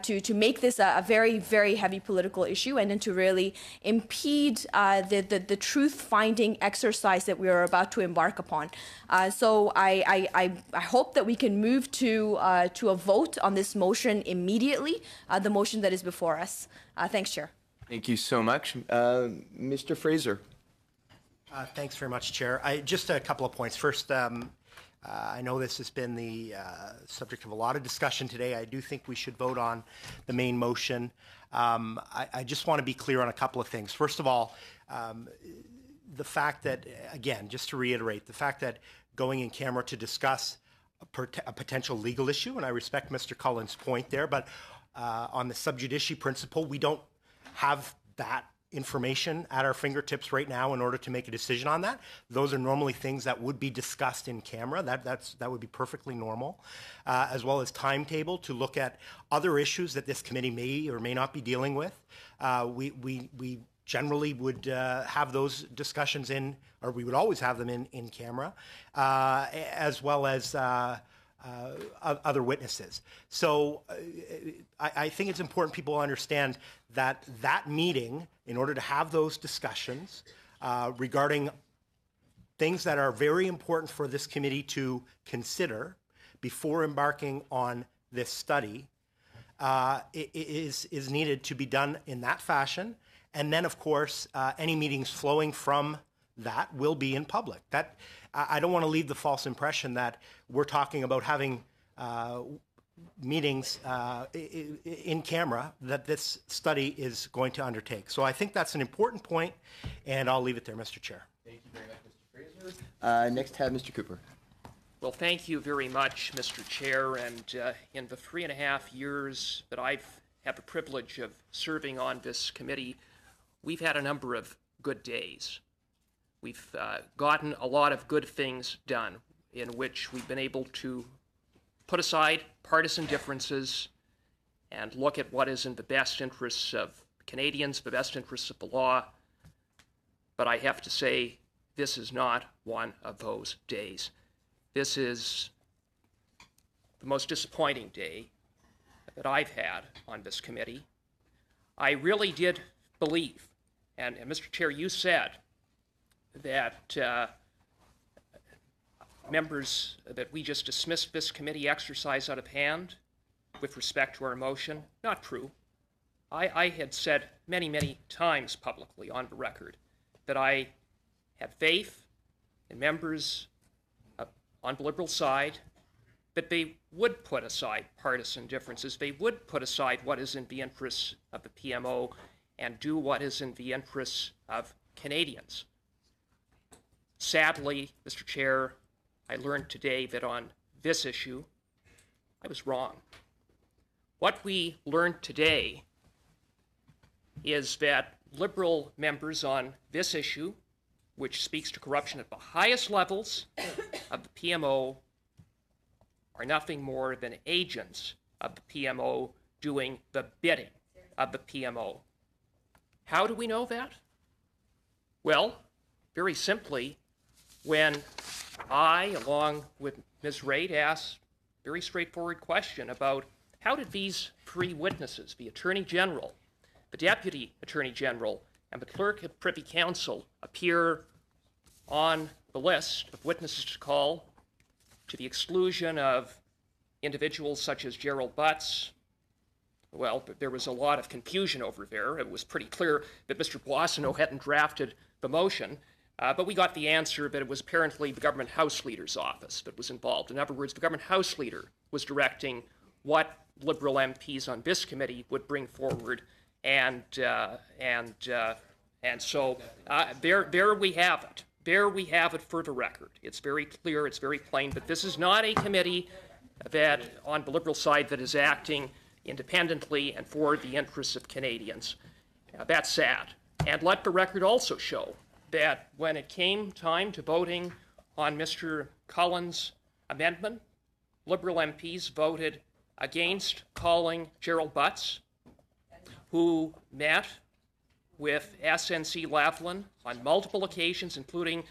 to to make this a, a very very heavy political issue and then to really impede uh, the, the, the truth finding exercise that we are about to embark upon. Uh, so I, I, I, hope that we can move to, uh, to a vote on this motion immediately, uh, the motion that is before us. Uh, thanks, Chair. Thank you so much. Uh, Mr. Fraser. Thanks very much, Chair. I, just a couple of points. First, um, uh, I know this has been the uh, subject of a lot of discussion today. I do think we should vote on the main motion. Um, I, I, just want to be clear on a couple of things. First of all, um, the fact that, again, just to reiterate, the fact that going in camera to discuss a, per- a potential legal issue, and I respect Mr. Cullen's point there, but uh, on the sub judice principle, we don't have that information at our fingertips right now in order to make a decision on that. Those are normally things that would be discussed in camera. That, that's, that would be perfectly normal, uh, as well as timetable to look at other issues that this committee may or may not be dealing with. Uh, we, we, we generally would uh, have those discussions in, or we would always have them in, in camera, uh, as well as uh, other witnesses. So uh, I, I, think it's important people understand that that meeting, in order to have those discussions uh, regarding things that are very important for this committee to consider before embarking on this study, uh, is is needed to be done in that fashion. And then, of course, uh, any meetings flowing from that will be in public. That I don't want to leave the false impression that we're talking about having uh, meetings uh, in camera that this study is going to undertake. So I think that's an important point, and I'll leave it there, Mr. Chair. Thank you very much, Mr. Fraser. Uh, next, have Mr. Cooper. Well, thank you very much, Mr. Chair. And uh, in the three and a half years that I've had the privilege of serving on this committee, we've had a number of good days. We've uh, gotten a lot of good things done in which we've been able to put aside partisan differences and look at what is in the best interests of Canadians, the best interests of the law, but I have to say this is not one of those days. This is the most disappointing day that I've had on this committee. I really did believe, and, and Mr. Chair, you said that uh, members, that we just dismissed this committee exercise out of hand with respect to our motion. Not true. I, I had said many, many times publicly on the record that I have faith in members uh, on the Liberal side that they would put aside partisan differences. They would put aside what is in the interests of the PMO and do what is in the interests of Canadians. Sadly, Mr. Chair, I learned today that on this issue, I was wrong. What we learned today is that Liberal members on this issue, which speaks to corruption at the highest levels of the PMO, are nothing more than agents of the PMO doing the bidding of the PMO. How do we know that? Well, very simply, when I, along with Ms. Raitt, asked a very straightforward question about how did these three witnesses, the Attorney General, the Deputy Attorney General, and the Clerk of Privy Council, appear on the list of witnesses to call to the exclusion of individuals such as Gerald Butts. Well, there was a lot of confusion over there. It was pretty clear that Mr. Boissonnault hadn't drafted the motion, uh, but we got the answer that it was apparently the government House Leader's office that was involved. In other words, the government House Leader was directing what Liberal MPs on this committee would bring forward, and uh, and uh, and so uh, there there we have it. There we have it for the record. It's very clear. It's very plain. But this is not a committee that, on the Liberal side, that is acting independently and for the interests of Canadians. That's sad. And let the record also show that when it came time to voting on Mr. Cullen's amendment, Liberal MPs voted against calling Gerald Butts, who met with SNC Lavalin on multiple occasions, including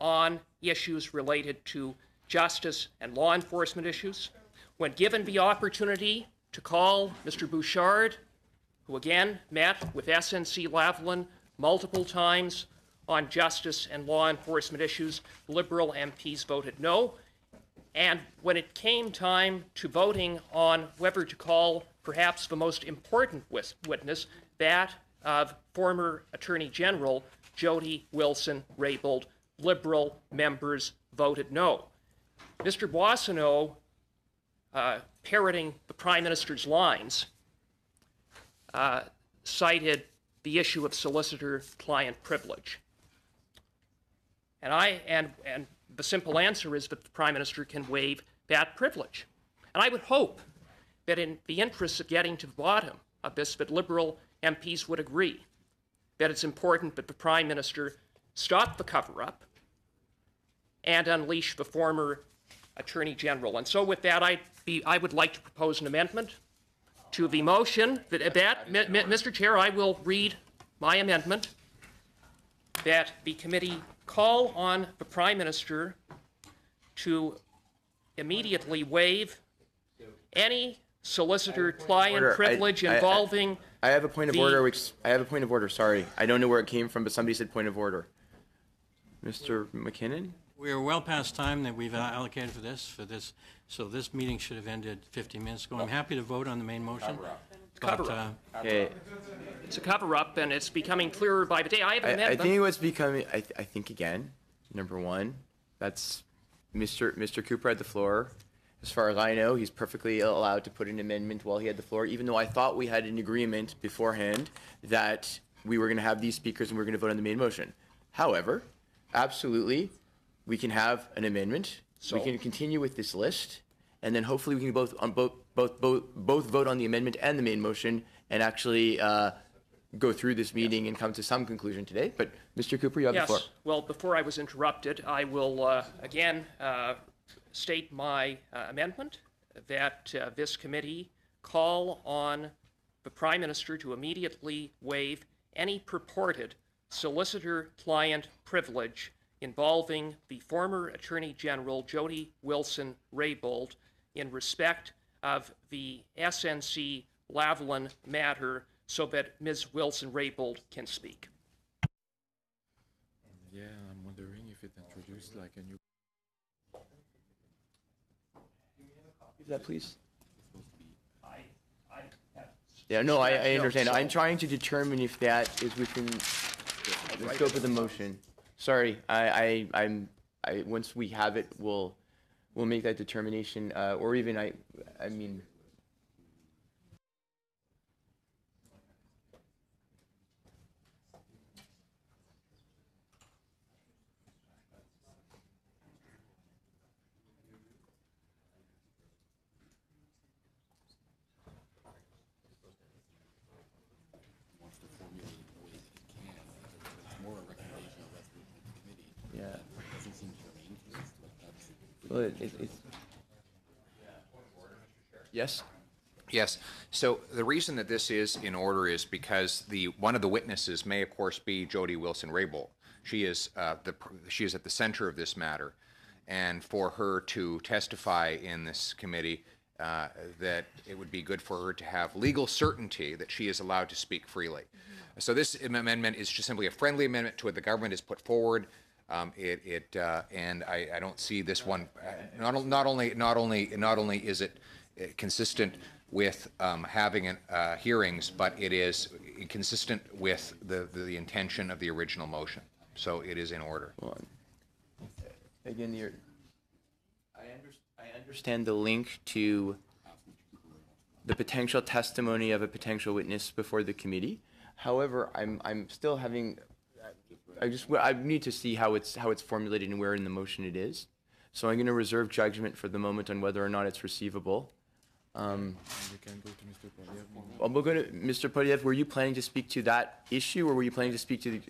on issues related to justice and law enforcement issues. When given the opportunity to call Mr. Bouchard, who again met with SNC Lavalin multiple times on justice and law enforcement issues, Liberal MPs voted no. And when it came time to voting on whether to call perhaps the most important witness, that of former Attorney General Jody Wilson Raybould, Liberal members voted no. Mr. Boissonnault, uh, parroting the Prime Minister's lines, uh, cited the issue of solicitor client privilege. And I and and the simple answer is that the Prime Minister can waive that privilege. And I would hope that in the interest of getting to the bottom of this, that Liberal MPs would agree that it's important that the Prime Minister stop the cover up and unleash the former Attorney General. And so, with that, I, be, I would like to propose an amendment to the motion that, that Mr. Chair, I will read my amendment that the committee call on the Prime Minister to immediately waive any solicitor-client privilege I- I- involving I have a point of The- order. Which I have a point of order. Sorry, I don't know where it came from, but somebody said point of order. Mr. McKinnon. We are well past time that we've uh, allocated for this, for this, so this meeting should have ended 15 minutes ago. I'm oh. happy to vote on the main motion. Cover but, up. uh, Okay. It's a cover-up, and it's becoming clearer by the day. I have an I, I amendment. think what's becoming. I, th- I think again, number one, that's Mr. Mr. Cooper had the floor. As far as I know, he's perfectly allowed to put an amendment while he had the floor. Even though I thought we had an agreement beforehand that we were going to have these speakers and we are going to vote on the main motion. However, absolutely, we can have an amendment. So- we can continue with this list, and then hopefully we can both on both both both both vote on the amendment and the main motion and actually uh, go through this meeting and come to some conclusion today. But Mr. Cooper, you have the floor. Yes. Well, before I was interrupted, I will uh, again uh, state my uh, amendment that uh, this committee call on the Prime Minister to immediately waive any purported solicitor client privilege involving the former Attorney General Jody Wilson Raybould in respect of the SNC Lavalin matter so that Ms. Wilson Raybould can speak. Yeah, I'm wondering if it introduced like a new. that, please? Yeah, no, I, I understand. I'm trying to determine if that is within the scope of the motion. Sorry, I, I, I'm, I, once we have it, we'll, we'll make that determination, uh, or even I, I mean, Well, it, it, it's. Yes? Yes. So the reason that this is in order is because the one of the witnesses may, of course, be Jody Wilson Raybould. She is uh, the she is at the center of this matter, and for her to testify in this committee, uh, that it would be good for her to have legal certainty that she is allowed to speak freely. So this amendment is just simply a friendly amendment to what the government has put forward. Um, it, it uh, and I, I don't see this one. Uh, not, not only not only not only is it uh, consistent with um, having an, uh, hearings, but it is consistent with the, the, the intention of the original motion. So it is in order. Again, you're, I under, I understand the link to the potential testimony of a potential witness before the committee. However, I'm, I'm still having, I just I need to see how it's, how it's formulated and where in the motion it is. So I'm going to reserve judgment for the moment on whether or not it's receivable. Um, You can go to Mr. Poilievre. well, we're going to, Mr. Poilievre, were you planning to speak to that issue or were you planning to speak to the,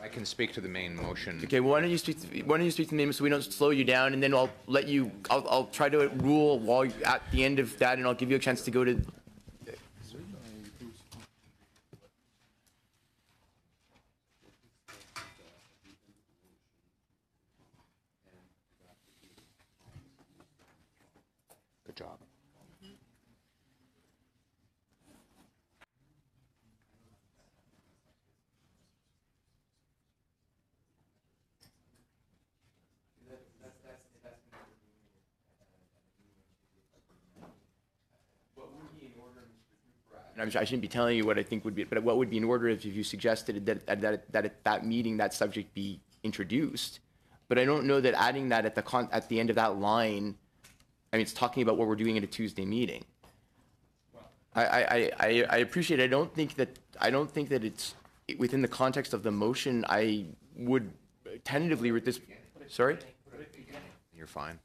I can speak to the main motion. Okay, well, why don't you speak? To, why don't you speak to me so we don't slow you down, and then I'll let you. I'll, I'll try to rule while you, at the end of that, and I'll give you a chance to go to. Good job. And I'm, I shouldn't be telling you what I think would be, but what would be in order if, if you suggested that that that, that at that meeting that subject be introduced. But I don't know that adding that at the con, at the end of that line. I mean, it's talking about what we're doing at a Tuesday meeting. I, I, I, I appreciate. It. I don't think that I don't think that it's within the context of the motion. I would tentatively with this. Sorry. You're fine.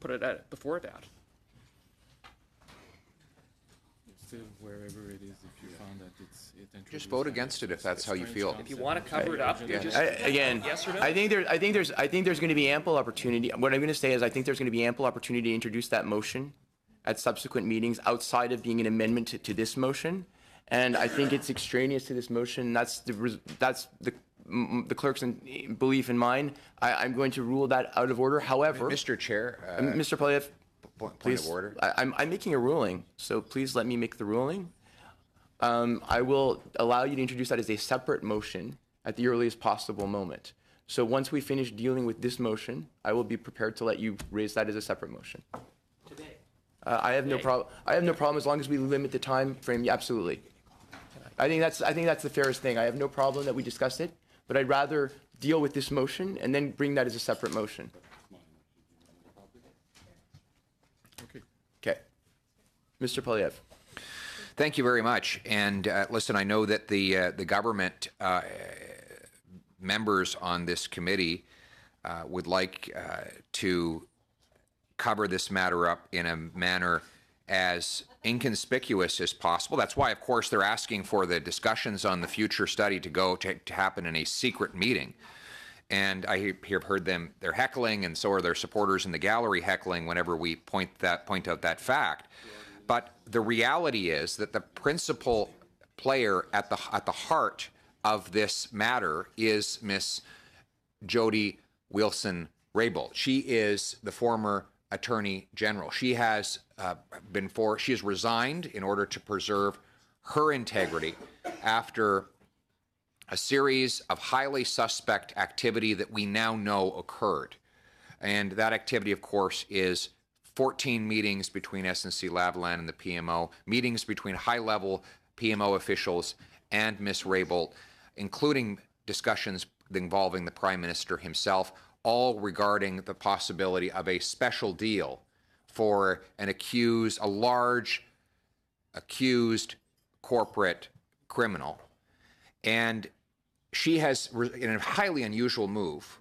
Put it at, before that. Still, wherever it is, if you found that it's it introduced. Just vote against it if that's how you feel. If you want to cover it up, you just. I, again, Yes or no? I think there, I think there's, I think there's going to be ample opportunity. What I'm going to say is, I think there's going to be ample opportunity to introduce that motion at subsequent meetings outside of being an amendment to, to this motion. And I think it's extraneous to this motion. That's the, res- that's the, m- the clerk's in- belief in mine. I, I'm going to rule that out of order. However, Mr. Chair, uh, Mr. Poilievre, point, point please, of order. I, I'm, I'm making a ruling, so please let me make the ruling. Um, I will allow you to introduce that as a separate motion at the earliest possible moment. So once we finish dealing with this motion, I will be prepared to let you raise that as a separate motion. Today. Uh, I have no problem. I have no problem as long as we limit the time frame. Yeah, absolutely. I think that's. I think that's the fairest thing. I have no problem that we discuss it, but I'd rather deal with this motion and then bring that as a separate motion. Mr. Poilievre. Thank you very much. And uh, listen, I know that the uh, the government uh, members on this committee uh, would like uh, to cover this matter up in a manner as inconspicuous as possible. That's why, of course, they're asking for the discussions on the future study to go to, to happen in a secret meeting. And I have heard them, they're heckling, and so are their supporters in the gallery heckling whenever we point that point out that fact. But the reality is that the principal player at the at the heart of this matter is Miss Jody Wilson Raybould. She is the former Attorney General. She has uh, been for she has resigned in order to preserve her integrity after a series of highly suspect activity that we now know occurred. And that activity, of course, is 14 meetings between SNC Lavalin and the PMO, meetings between high level PMO officials and Ms. Raybould, including discussions involving the Prime Minister himself, all regarding the possibility of a special deal for an accused, a large accused corporate criminal. And she has, in a highly unusual move,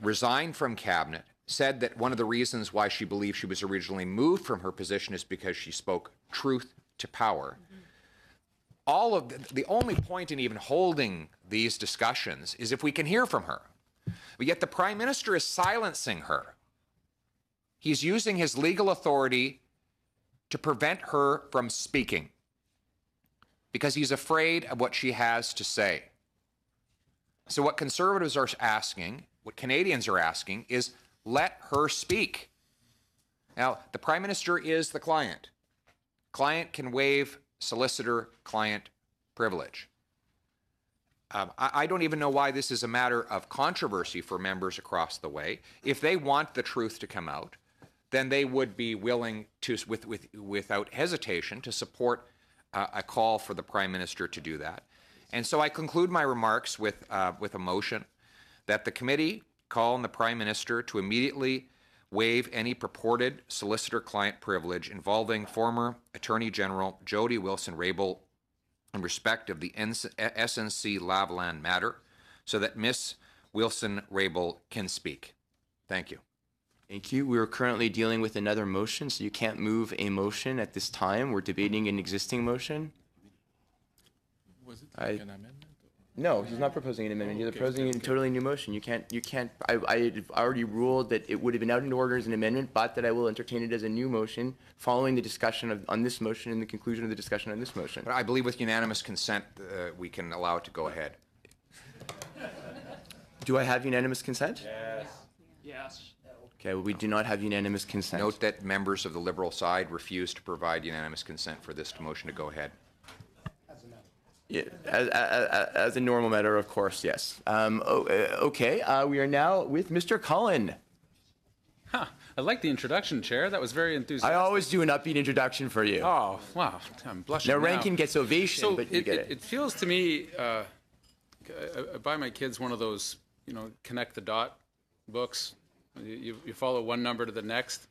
resigned from cabinet, said that one of the reasons why she believes she was originally moved from her position is because she spoke truth to power. All of the, the only point in even holding these discussions is if we can hear from her. But yet the prime minister is silencing her. He's using his legal authority to prevent her from speaking because he's afraid of what she has to say. So, what conservatives are asking, what Canadians are asking, is let her speak. Now, the Prime Minister is the client. Client can waive solicitor client privilege. Um, I, I, don't even know why this is a matter of controversy for members across the way. If they want the truth to come out, then they would be willing to, with, with, without hesitation, to support uh, a call for the Prime Minister to do that. And so I conclude my remarks with, uh, with a motion that the committee call on the Prime Minister to immediately waive any purported solicitor client privilege involving former Attorney General Jody Wilson Raybould in respect of the SNC Lavalin matter so that Ms. Wilson Raybould can speak. Thank you. Thank you. We are currently dealing with another motion, so you can't move a motion at this time. We're debating an existing motion. Was it I- like an amendment? No, he's not proposing an amendment. He's Okay, proposing okay, a totally new motion. You can't, you can't, I, I already ruled that it would have been out in order as an amendment, but that I will entertain it as a new motion following the discussion of, on this motion and the conclusion of the discussion on this motion. But I believe with unanimous consent, uh, we can allow it to go ahead. Do I have unanimous consent? Yes. Yes. Okay, well, we do not have unanimous consent. Note that members of the Liberal side refused to provide unanimous consent for this motion to go ahead. Yeah, as, as, as a normal matter, of course, yes. Um, oh, uh, okay, uh, we are now with Mr. Cullen. Huh. I like the introduction, Chair. That was very enthusiastic. I always do an upbeat introduction for you. Oh, wow. I'm blushing now, now. Rankin gets ovation, so but you it, get it, it. it feels to me, uh, I, I buy my kids one of those, you know, connect the dot books. You, you, you follow one number to the next.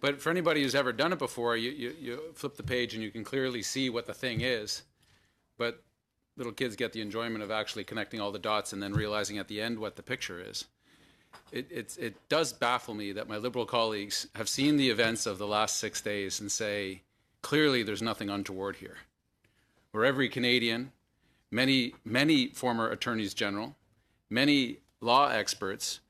But for anybody who's ever done it before, you, you, you flip the page and you can clearly see what the thing is. But little kids get the enjoyment of actually connecting all the dots and then realizing at the end what the picture is. It, it's, it does baffle me that my liberal colleagues have seen the events of the last six days and say, clearly there's nothing untoward here. Where every Canadian, many, many former attorneys general, many law experts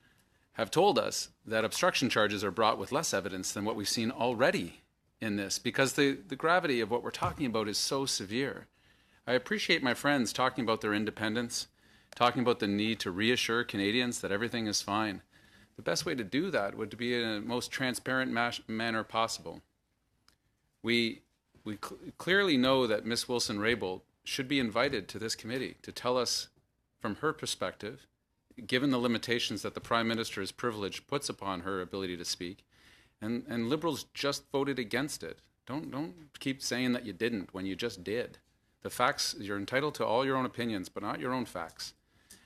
have told us that obstruction charges are brought with less evidence than what we've seen already in this because the, the gravity of what we're talking about is so severe. I appreciate my friends talking about their independence, talking about the need to reassure Canadians that everything is fine. The best way to do that would be in the most transparent manner possible. We, we cl- clearly know that Ms. Wilson Raybould should be invited to this committee to tell us from her perspective, given the limitations that the Prime Minister's privilege puts upon her ability to speak, and, and Liberals just voted against it. Don't, don't keep saying that you didn't when you just did. The facts, you're entitled to all your own opinions, but not your own facts.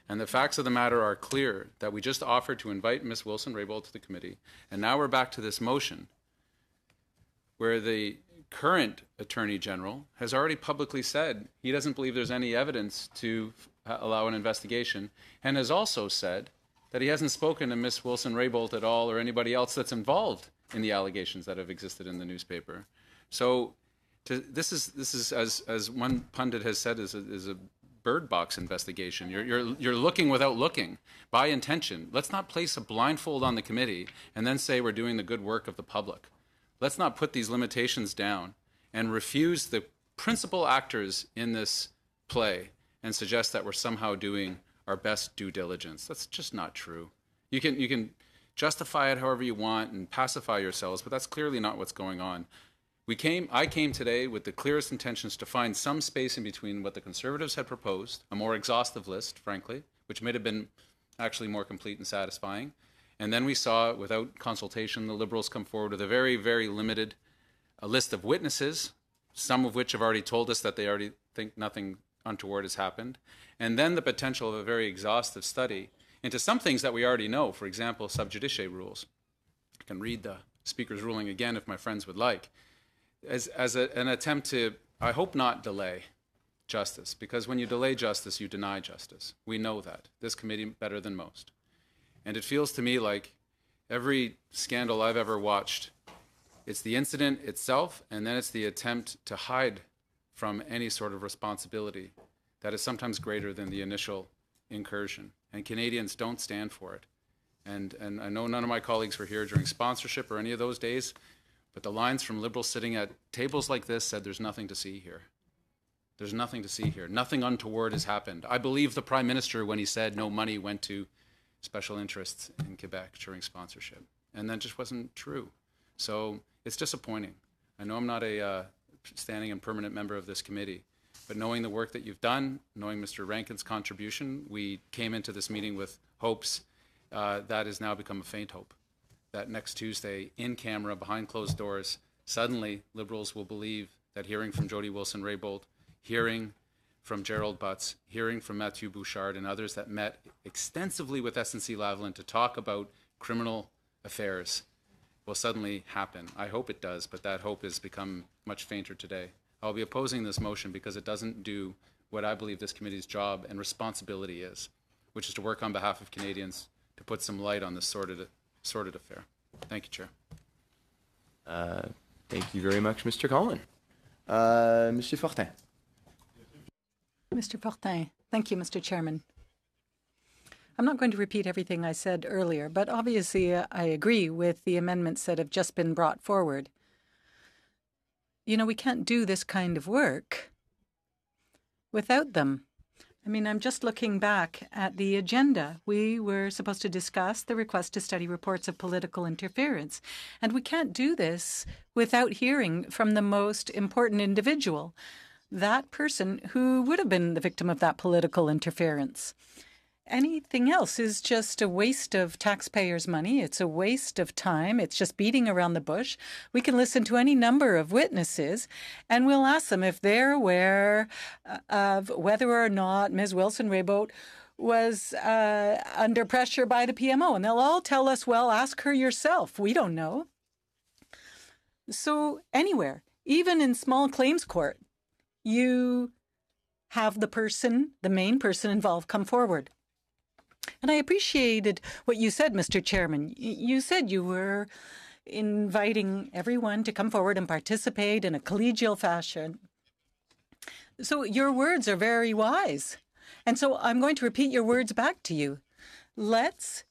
And the facts of the matter are clear that we just offered to invite Ms. Wilson Raybould to the committee, and now we're back to this motion where the current Attorney General has already publicly said he doesn't believe there's any evidence to uh, allow an investigation, and has also said that he hasn't spoken to Ms. Wilson Raybould at all or anybody else that's involved in the allegations that have existed in the newspaper. So to, this is this is as as one pundit has said is a, is a bird box investigation. You're you're you're looking without looking by intention. Let's not place a blindfold on the committee and then say we're doing the good work of the public. Let's not put these limitations down and refuse the principal actors in this play and suggest that we're somehow doing our best due diligence. That's just not true. You can, you can justify it however you want and pacify yourselves, but that's clearly not what's going on. We came, I came today with the clearest intentions to find some space in between what the Conservatives had proposed, a more exhaustive list, frankly, which may have been actually more complete and satisfying. And then we saw, without consultation, the Liberals come forward with a very, very limited list of witnesses, some of which have already told us that they already think nothing untoward has happened, and then the potential of a very exhaustive study into some things that we already know, for example, sub judice rules. I can read the Speaker's ruling again if my friends would like, as, as a, an attempt to, I hope not delay justice, because when you delay justice, you deny justice. We know that. This committee better than most. And it feels to me like every scandal I've ever watched, it's the incident itself, and then it's the attempt to hide from any sort of responsibility that is sometimes greater than the initial incursion. And Canadians don't stand for it. And, and I know none of my colleagues were here during sponsorship or any of those days, but the lines from Liberals sitting at tables like this said there's nothing to see here. There's nothing to see here. Nothing untoward has happened. I believe the Prime Minister when he said no money went to special interests in Quebec during sponsorship. And that just wasn't true. So it's disappointing. I know I'm not a uh, standing and permanent member of this committee, but knowing the work that you've done, knowing Mr. Rankin's contribution, we came into this meeting with hopes uh, that has now become a faint hope. That next Tuesday, in camera, behind closed doors, suddenly Liberals will believe that hearing from Jody Wilson Raybould, hearing from Gerald Butts, hearing from Mathieu Bouchard and others that met extensively with SNC Lavalin to talk about criminal affairs will suddenly happen. I hope it does, but that hope has become much fainter today. I'll be opposing this motion because it doesn't do what I believe this committee's job and responsibility is, which is to work on behalf of Canadians to put some light on this sordid, sordid affair. Thank you, Chair. Uh, thank you very much, Mr. Cullen. Uh, Mr. Fortin. Mr. Fortin. Thank you, Mr. Chairman. I'm not going to repeat everything I said earlier, but obviously uh, I agree with the amendments that have just been brought forward. You know, we can't do this kind of work without them. I mean, I'm just looking back at the agenda. We were supposed to discuss the request to study reports of political interference, and we can't do this without hearing from the most important individual, that person who would have been the victim of that political interference. Anything else is just a waste of taxpayers' money. It's a waste of time. It's just beating around the bush. We can listen to any number of witnesses and we'll ask them if they're aware uh, of whether or not Ms. Wilson Raybould was uh, under pressure by the PMO. And they'll all tell us, well, ask her yourself. We don't know. So, anywhere, even in small claims court, you have the person, the main person involved, come forward. And I appreciated what you said, Mr. Chairman. You said you were inviting everyone to come forward and participate in a collegial fashion. So your words are very wise. And so I'm going to repeat your words back to you. Let's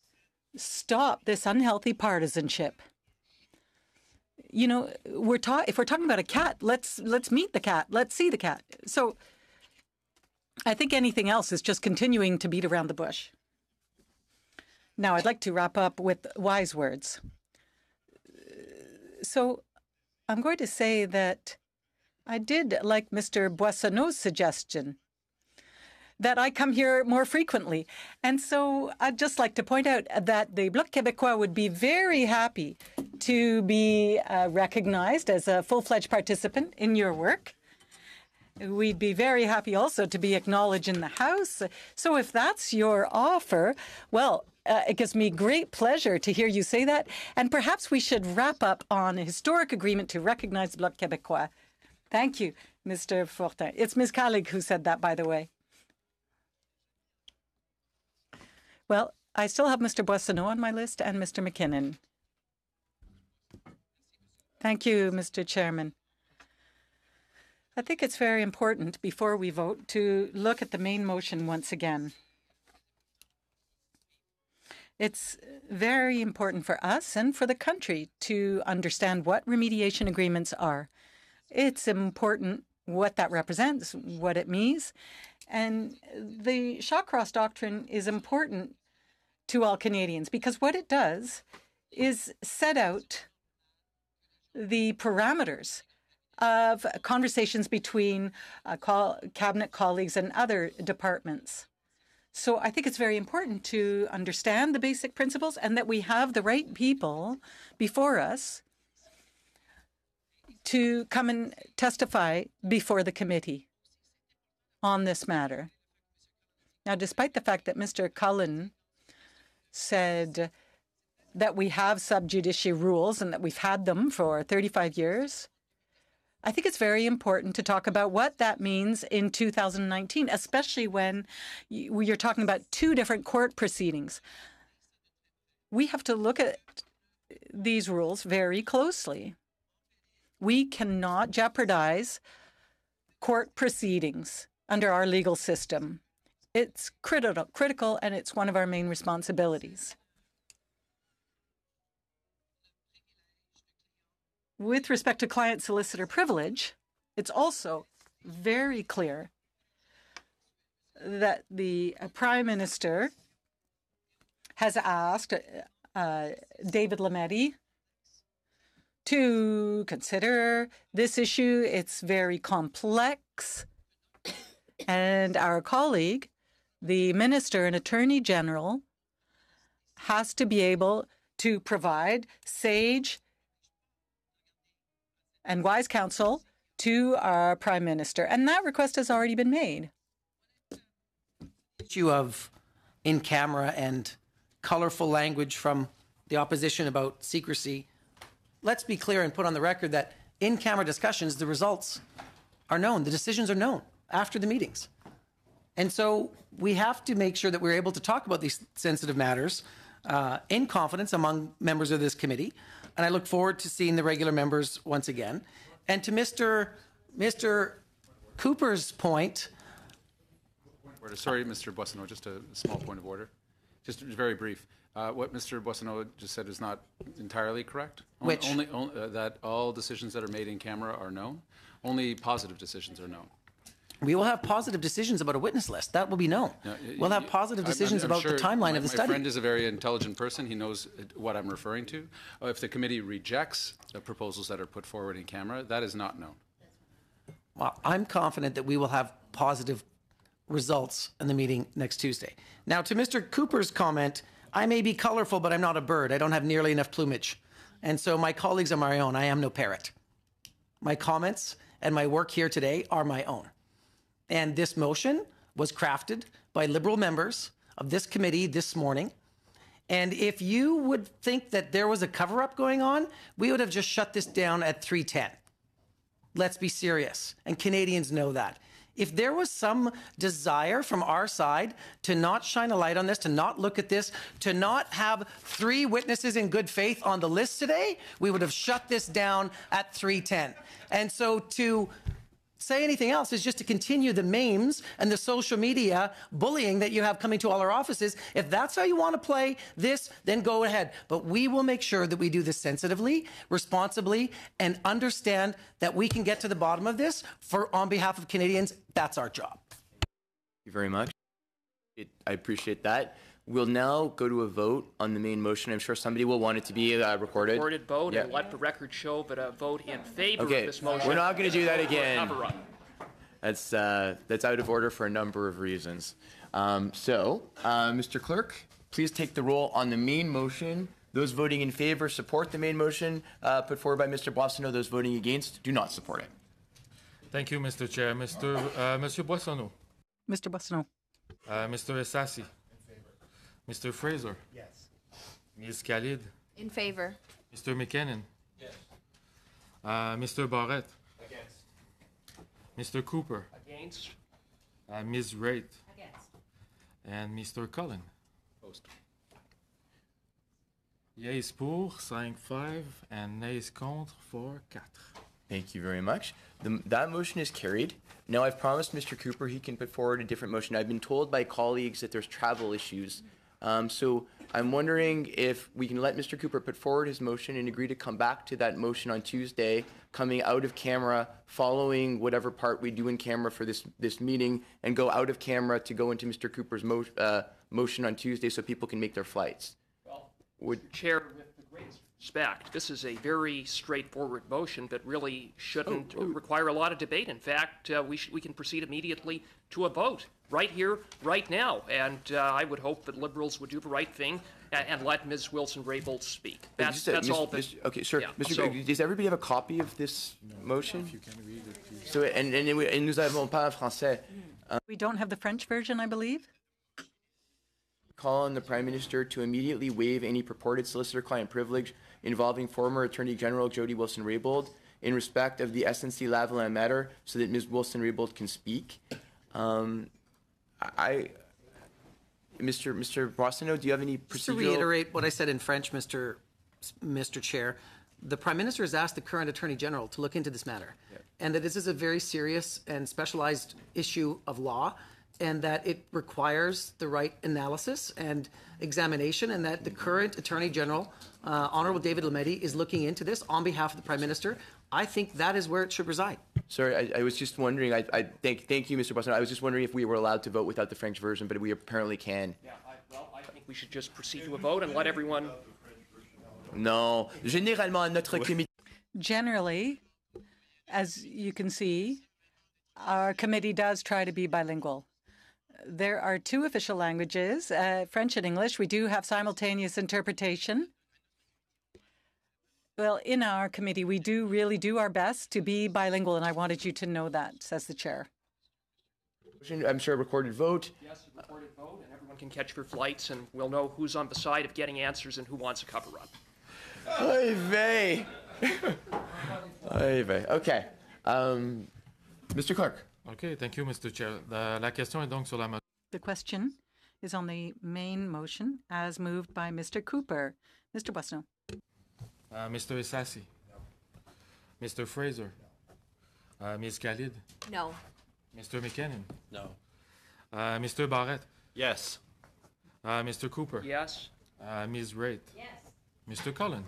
stop this unhealthy partisanship. You know, we're ta- if we're talking about a cat, let's let's meet the cat. Let's see the cat. So I think anything else is just continuing to beat around the bush. Now, I'd like to wrap up with wise words. So I'm going to say that I did like Mr. Boissonnault's suggestion that I come here more frequently. And so I'd just like to point out that the Bloc Québécois would be very happy to be uh, recognized as a full-fledged participant in your work. We'd be very happy also to be acknowledged in the House. So if that's your offer, well, uh, it gives me great pleasure to hear you say that. And perhaps we should wrap up on a historic agreement to recognize the Bloc Québécois. Thank you, Mr. Fortin. It's Ms. Khalid who said that, by the way. Well, I still have Mr. Boissonnault on my list and Mr. McKinnon. Thank you, Mr. Chairman. I think it's very important before we vote to look at the main motion once again. It's very important for us and for the country to understand what remediation agreements are. It's important what that represents, what it means. And the Shawcross Doctrine is important to all Canadians because what it does is set out the parameters of conversations between uh, call, cabinet colleagues and other departments. So I think it's very important to understand the basic principles and that we have the right people before us to come and testify before the committee on this matter. Now, despite the fact that Mr. Cullen said that we have sub rules and that we've had them for 35 years, I think it's very important to talk about what that means in 2019, especially when you're talking about two different court proceedings. We have to look at these rules very closely. We cannot jeopardize court proceedings under our legal system. It's critical, critical, and it's one of our main responsibilities. With respect to client solicitor privilege, it's also very clear that the Prime Minister has asked uh, David Lametti to consider this issue. It's very complex. And our colleague, the Minister and Attorney General, has to be able to provide sage and wise counsel to our Prime Minister. And that request has already been made. Issue of in camera and colorful language from the opposition about secrecy. Let's be clear and put on the record that in camera discussions, the results are known, the decisions are known after the meetings. And so we have to make sure that we're able to talk about these sensitive matters uh, in confidence among members of this committee and I look forward to seeing the regular members once again. And to Mr. Mr. Cooper's point. Sorry, Mr. Boissonnault, just a small point of order. Just very brief. Uh, what Mr. Boissonnault just said is not entirely correct. Which? Only, only uh, that all decisions that are made in camera are known. Only positive decisions are known. We will have positive decisions about a witness list. That will be known. we'll have positive decisions I'm, I'm, I'm about sure the timeline my, of the my study. My friend is a very intelligent person. He knows what I'm referring to. If the committee rejects the proposals that are put forward in camera, that is not known. Well, I'm confident that we will have positive results in the meeting next Tuesday. Now, to Mr. Cooper's comment, I may be colorful, but I'm not a bird. I don't have nearly enough plumage. And so my colleagues are my own. I am no parrot. My comments and my work here today are my own. And this motion was crafted by Liberal members of this committee this morning. And if you would think that there was a cover up going on, we would have just shut this down at 310. Let's be serious. And Canadians know that. If there was some desire from our side to not shine a light on this, to not look at this, to not have three witnesses in good faith on the list today, we would have shut this down at 310. And so to say anything else is just to continue the memes and the social media bullying that you have coming to all our offices. If that's how you want to play this, then go ahead. But we will make sure that we do this sensitively, responsibly, and understand that we can get to the bottom of this for on behalf of Canadians. That's our job. Thank you very much. It, I appreciate that. We'll now go to a vote on the main motion. I'm sure somebody will want it to be uh, recorded. Recorded vote, yeah. and let the record show that a vote in favor okay. of this motion. We're not going to do that again. That's uh, that's out of order for a number of reasons. Um, so, uh, Mr. Clerk, please take the roll on the main motion. Those voting in favor support the main motion uh, put forward by Mr. Boissonnault. Those voting against do not support it. Thank you, Mr. Chair. Mr. Uh, Monsieur Boissonnault. Mr. Boissonnault. Uh, Mr. Ehsassi. Mr. Fraser? Yes. Ms. Khalid? In favor. Mr. McKinnon? Yes. Uh, Mr. Barrett? Against. Mr. Cooper? Against. Uh, Ms. Raitt? Against. And Mr. Cullen? Post. Yeas pour, 5-5, and nays contre, 4-4. Thank you very much. The, that motion is carried. Now, I've promised Mr. Cooper he can put forward a different motion. I've been told by colleagues that there's travel issues Um, so I'm wondering if we can let Mr. Cooper put forward his motion and agree to come back to that motion on Tuesday, coming out of camera, following whatever part we do in camera for this, this meeting, and go out of camera to go into Mr. Cooper's mo- uh, motion on Tuesday so people can make their flights. Would, Chair, with the greatest respect, this is a very straightforward motion that really shouldn't require a lot of debate. In fact, uh, we, sh- we can proceed immediately to a vote, right here, right now. And uh, I would hope that Liberals would do the right thing and, and let Ms. Wilson-Raybould speak. That's, Just, uh, that's Mr. all. That, Mr. Okay, sure. yeah, Mr. so- does everybody have a copy of this motion? You can read it, please. So, and, and, we- and nous avons pas en français. We don't have the French version, I believe. Call on the Prime Minister to immediately waive any purported solicitor-client privilege involving former Attorney General Jody Wilson-Raybould in respect of the SNC Lavalin matter so that Ms. Wilson-Raybould can speak. Um, I, Mr. Mr. Boissonnault, do you have any Just to reiterate what I said in French, Mr. Mr. Chair, the Prime Minister has asked the current Attorney General to look into this matter, and that this is a very serious and specialized issue of law, and that it requires the right analysis and examination, and that the current Attorney General, uh, Honorable David Lametti, is looking into this on behalf of the Prime Minister. I think that is where it should reside. Sorry, I, I was just wondering. I, I thank thank you, Mr. Boissonnault. I was just wondering if we were allowed to vote without the French version, but we apparently can. yeah, I, well, I think we should just proceed to a vote and let everyone No, généralement notre comité. Generally, as you can see, our committee does try to be bilingual. There are two official languages, uh, French and English. We do have simultaneous interpretation. Well, in our committee, we do really do our best to be bilingual, and I wanted you to know that, says the chair. I'm sure a recorded vote. Yes, a recorded vote, and everyone can catch their flights, and we'll know who's on the side of getting answers and who wants a cover-up. Oy vey. Oy vey. Okay. Um, Mr. Clark. OK, thank you, Mr. Chair. La, la question est donc sur la motion. The question is on the main motion as moved by Mr. Cooper. Mr. Boissonnault. Uh, Mr. Ehsassi. Mr. Fraser. Uh, Ms. Khalid. No. Mr. McKinnon. No. Uh, Mr. Barrett. Yes. Uh, Mr. Cooper. Yes? Uh, Ms. Raitt. Yes. Mr. Cullen.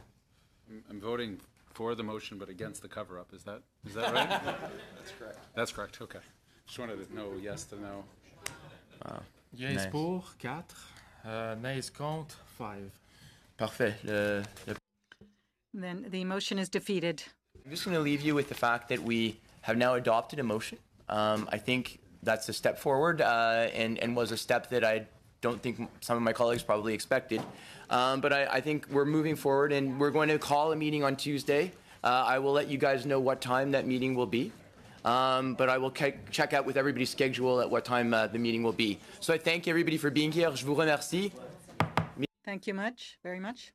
I'm- I'm voting for the motion, but against the cover-up. Is that, is that right? That's correct. That's correct, okay. Just wanted to know yes to no. Yes Nice. pour 4. Uh, nays contre 5. Parfait. Le, le Then the motion is defeated. I'm just going to leave you with the fact that we have now adopted a motion. Um, I think that's a step forward uh, and, and was a step that I don't think some of my colleagues probably expected. Um, but I, I think we're moving forward and we're going to call a meeting on Tuesday. Uh, I will let you guys know what time that meeting will be. Um, but I will check out with everybody's schedule at what time uh, the meeting will be. So I thank everybody for being here. Je vous remercie. Thank you much, very much.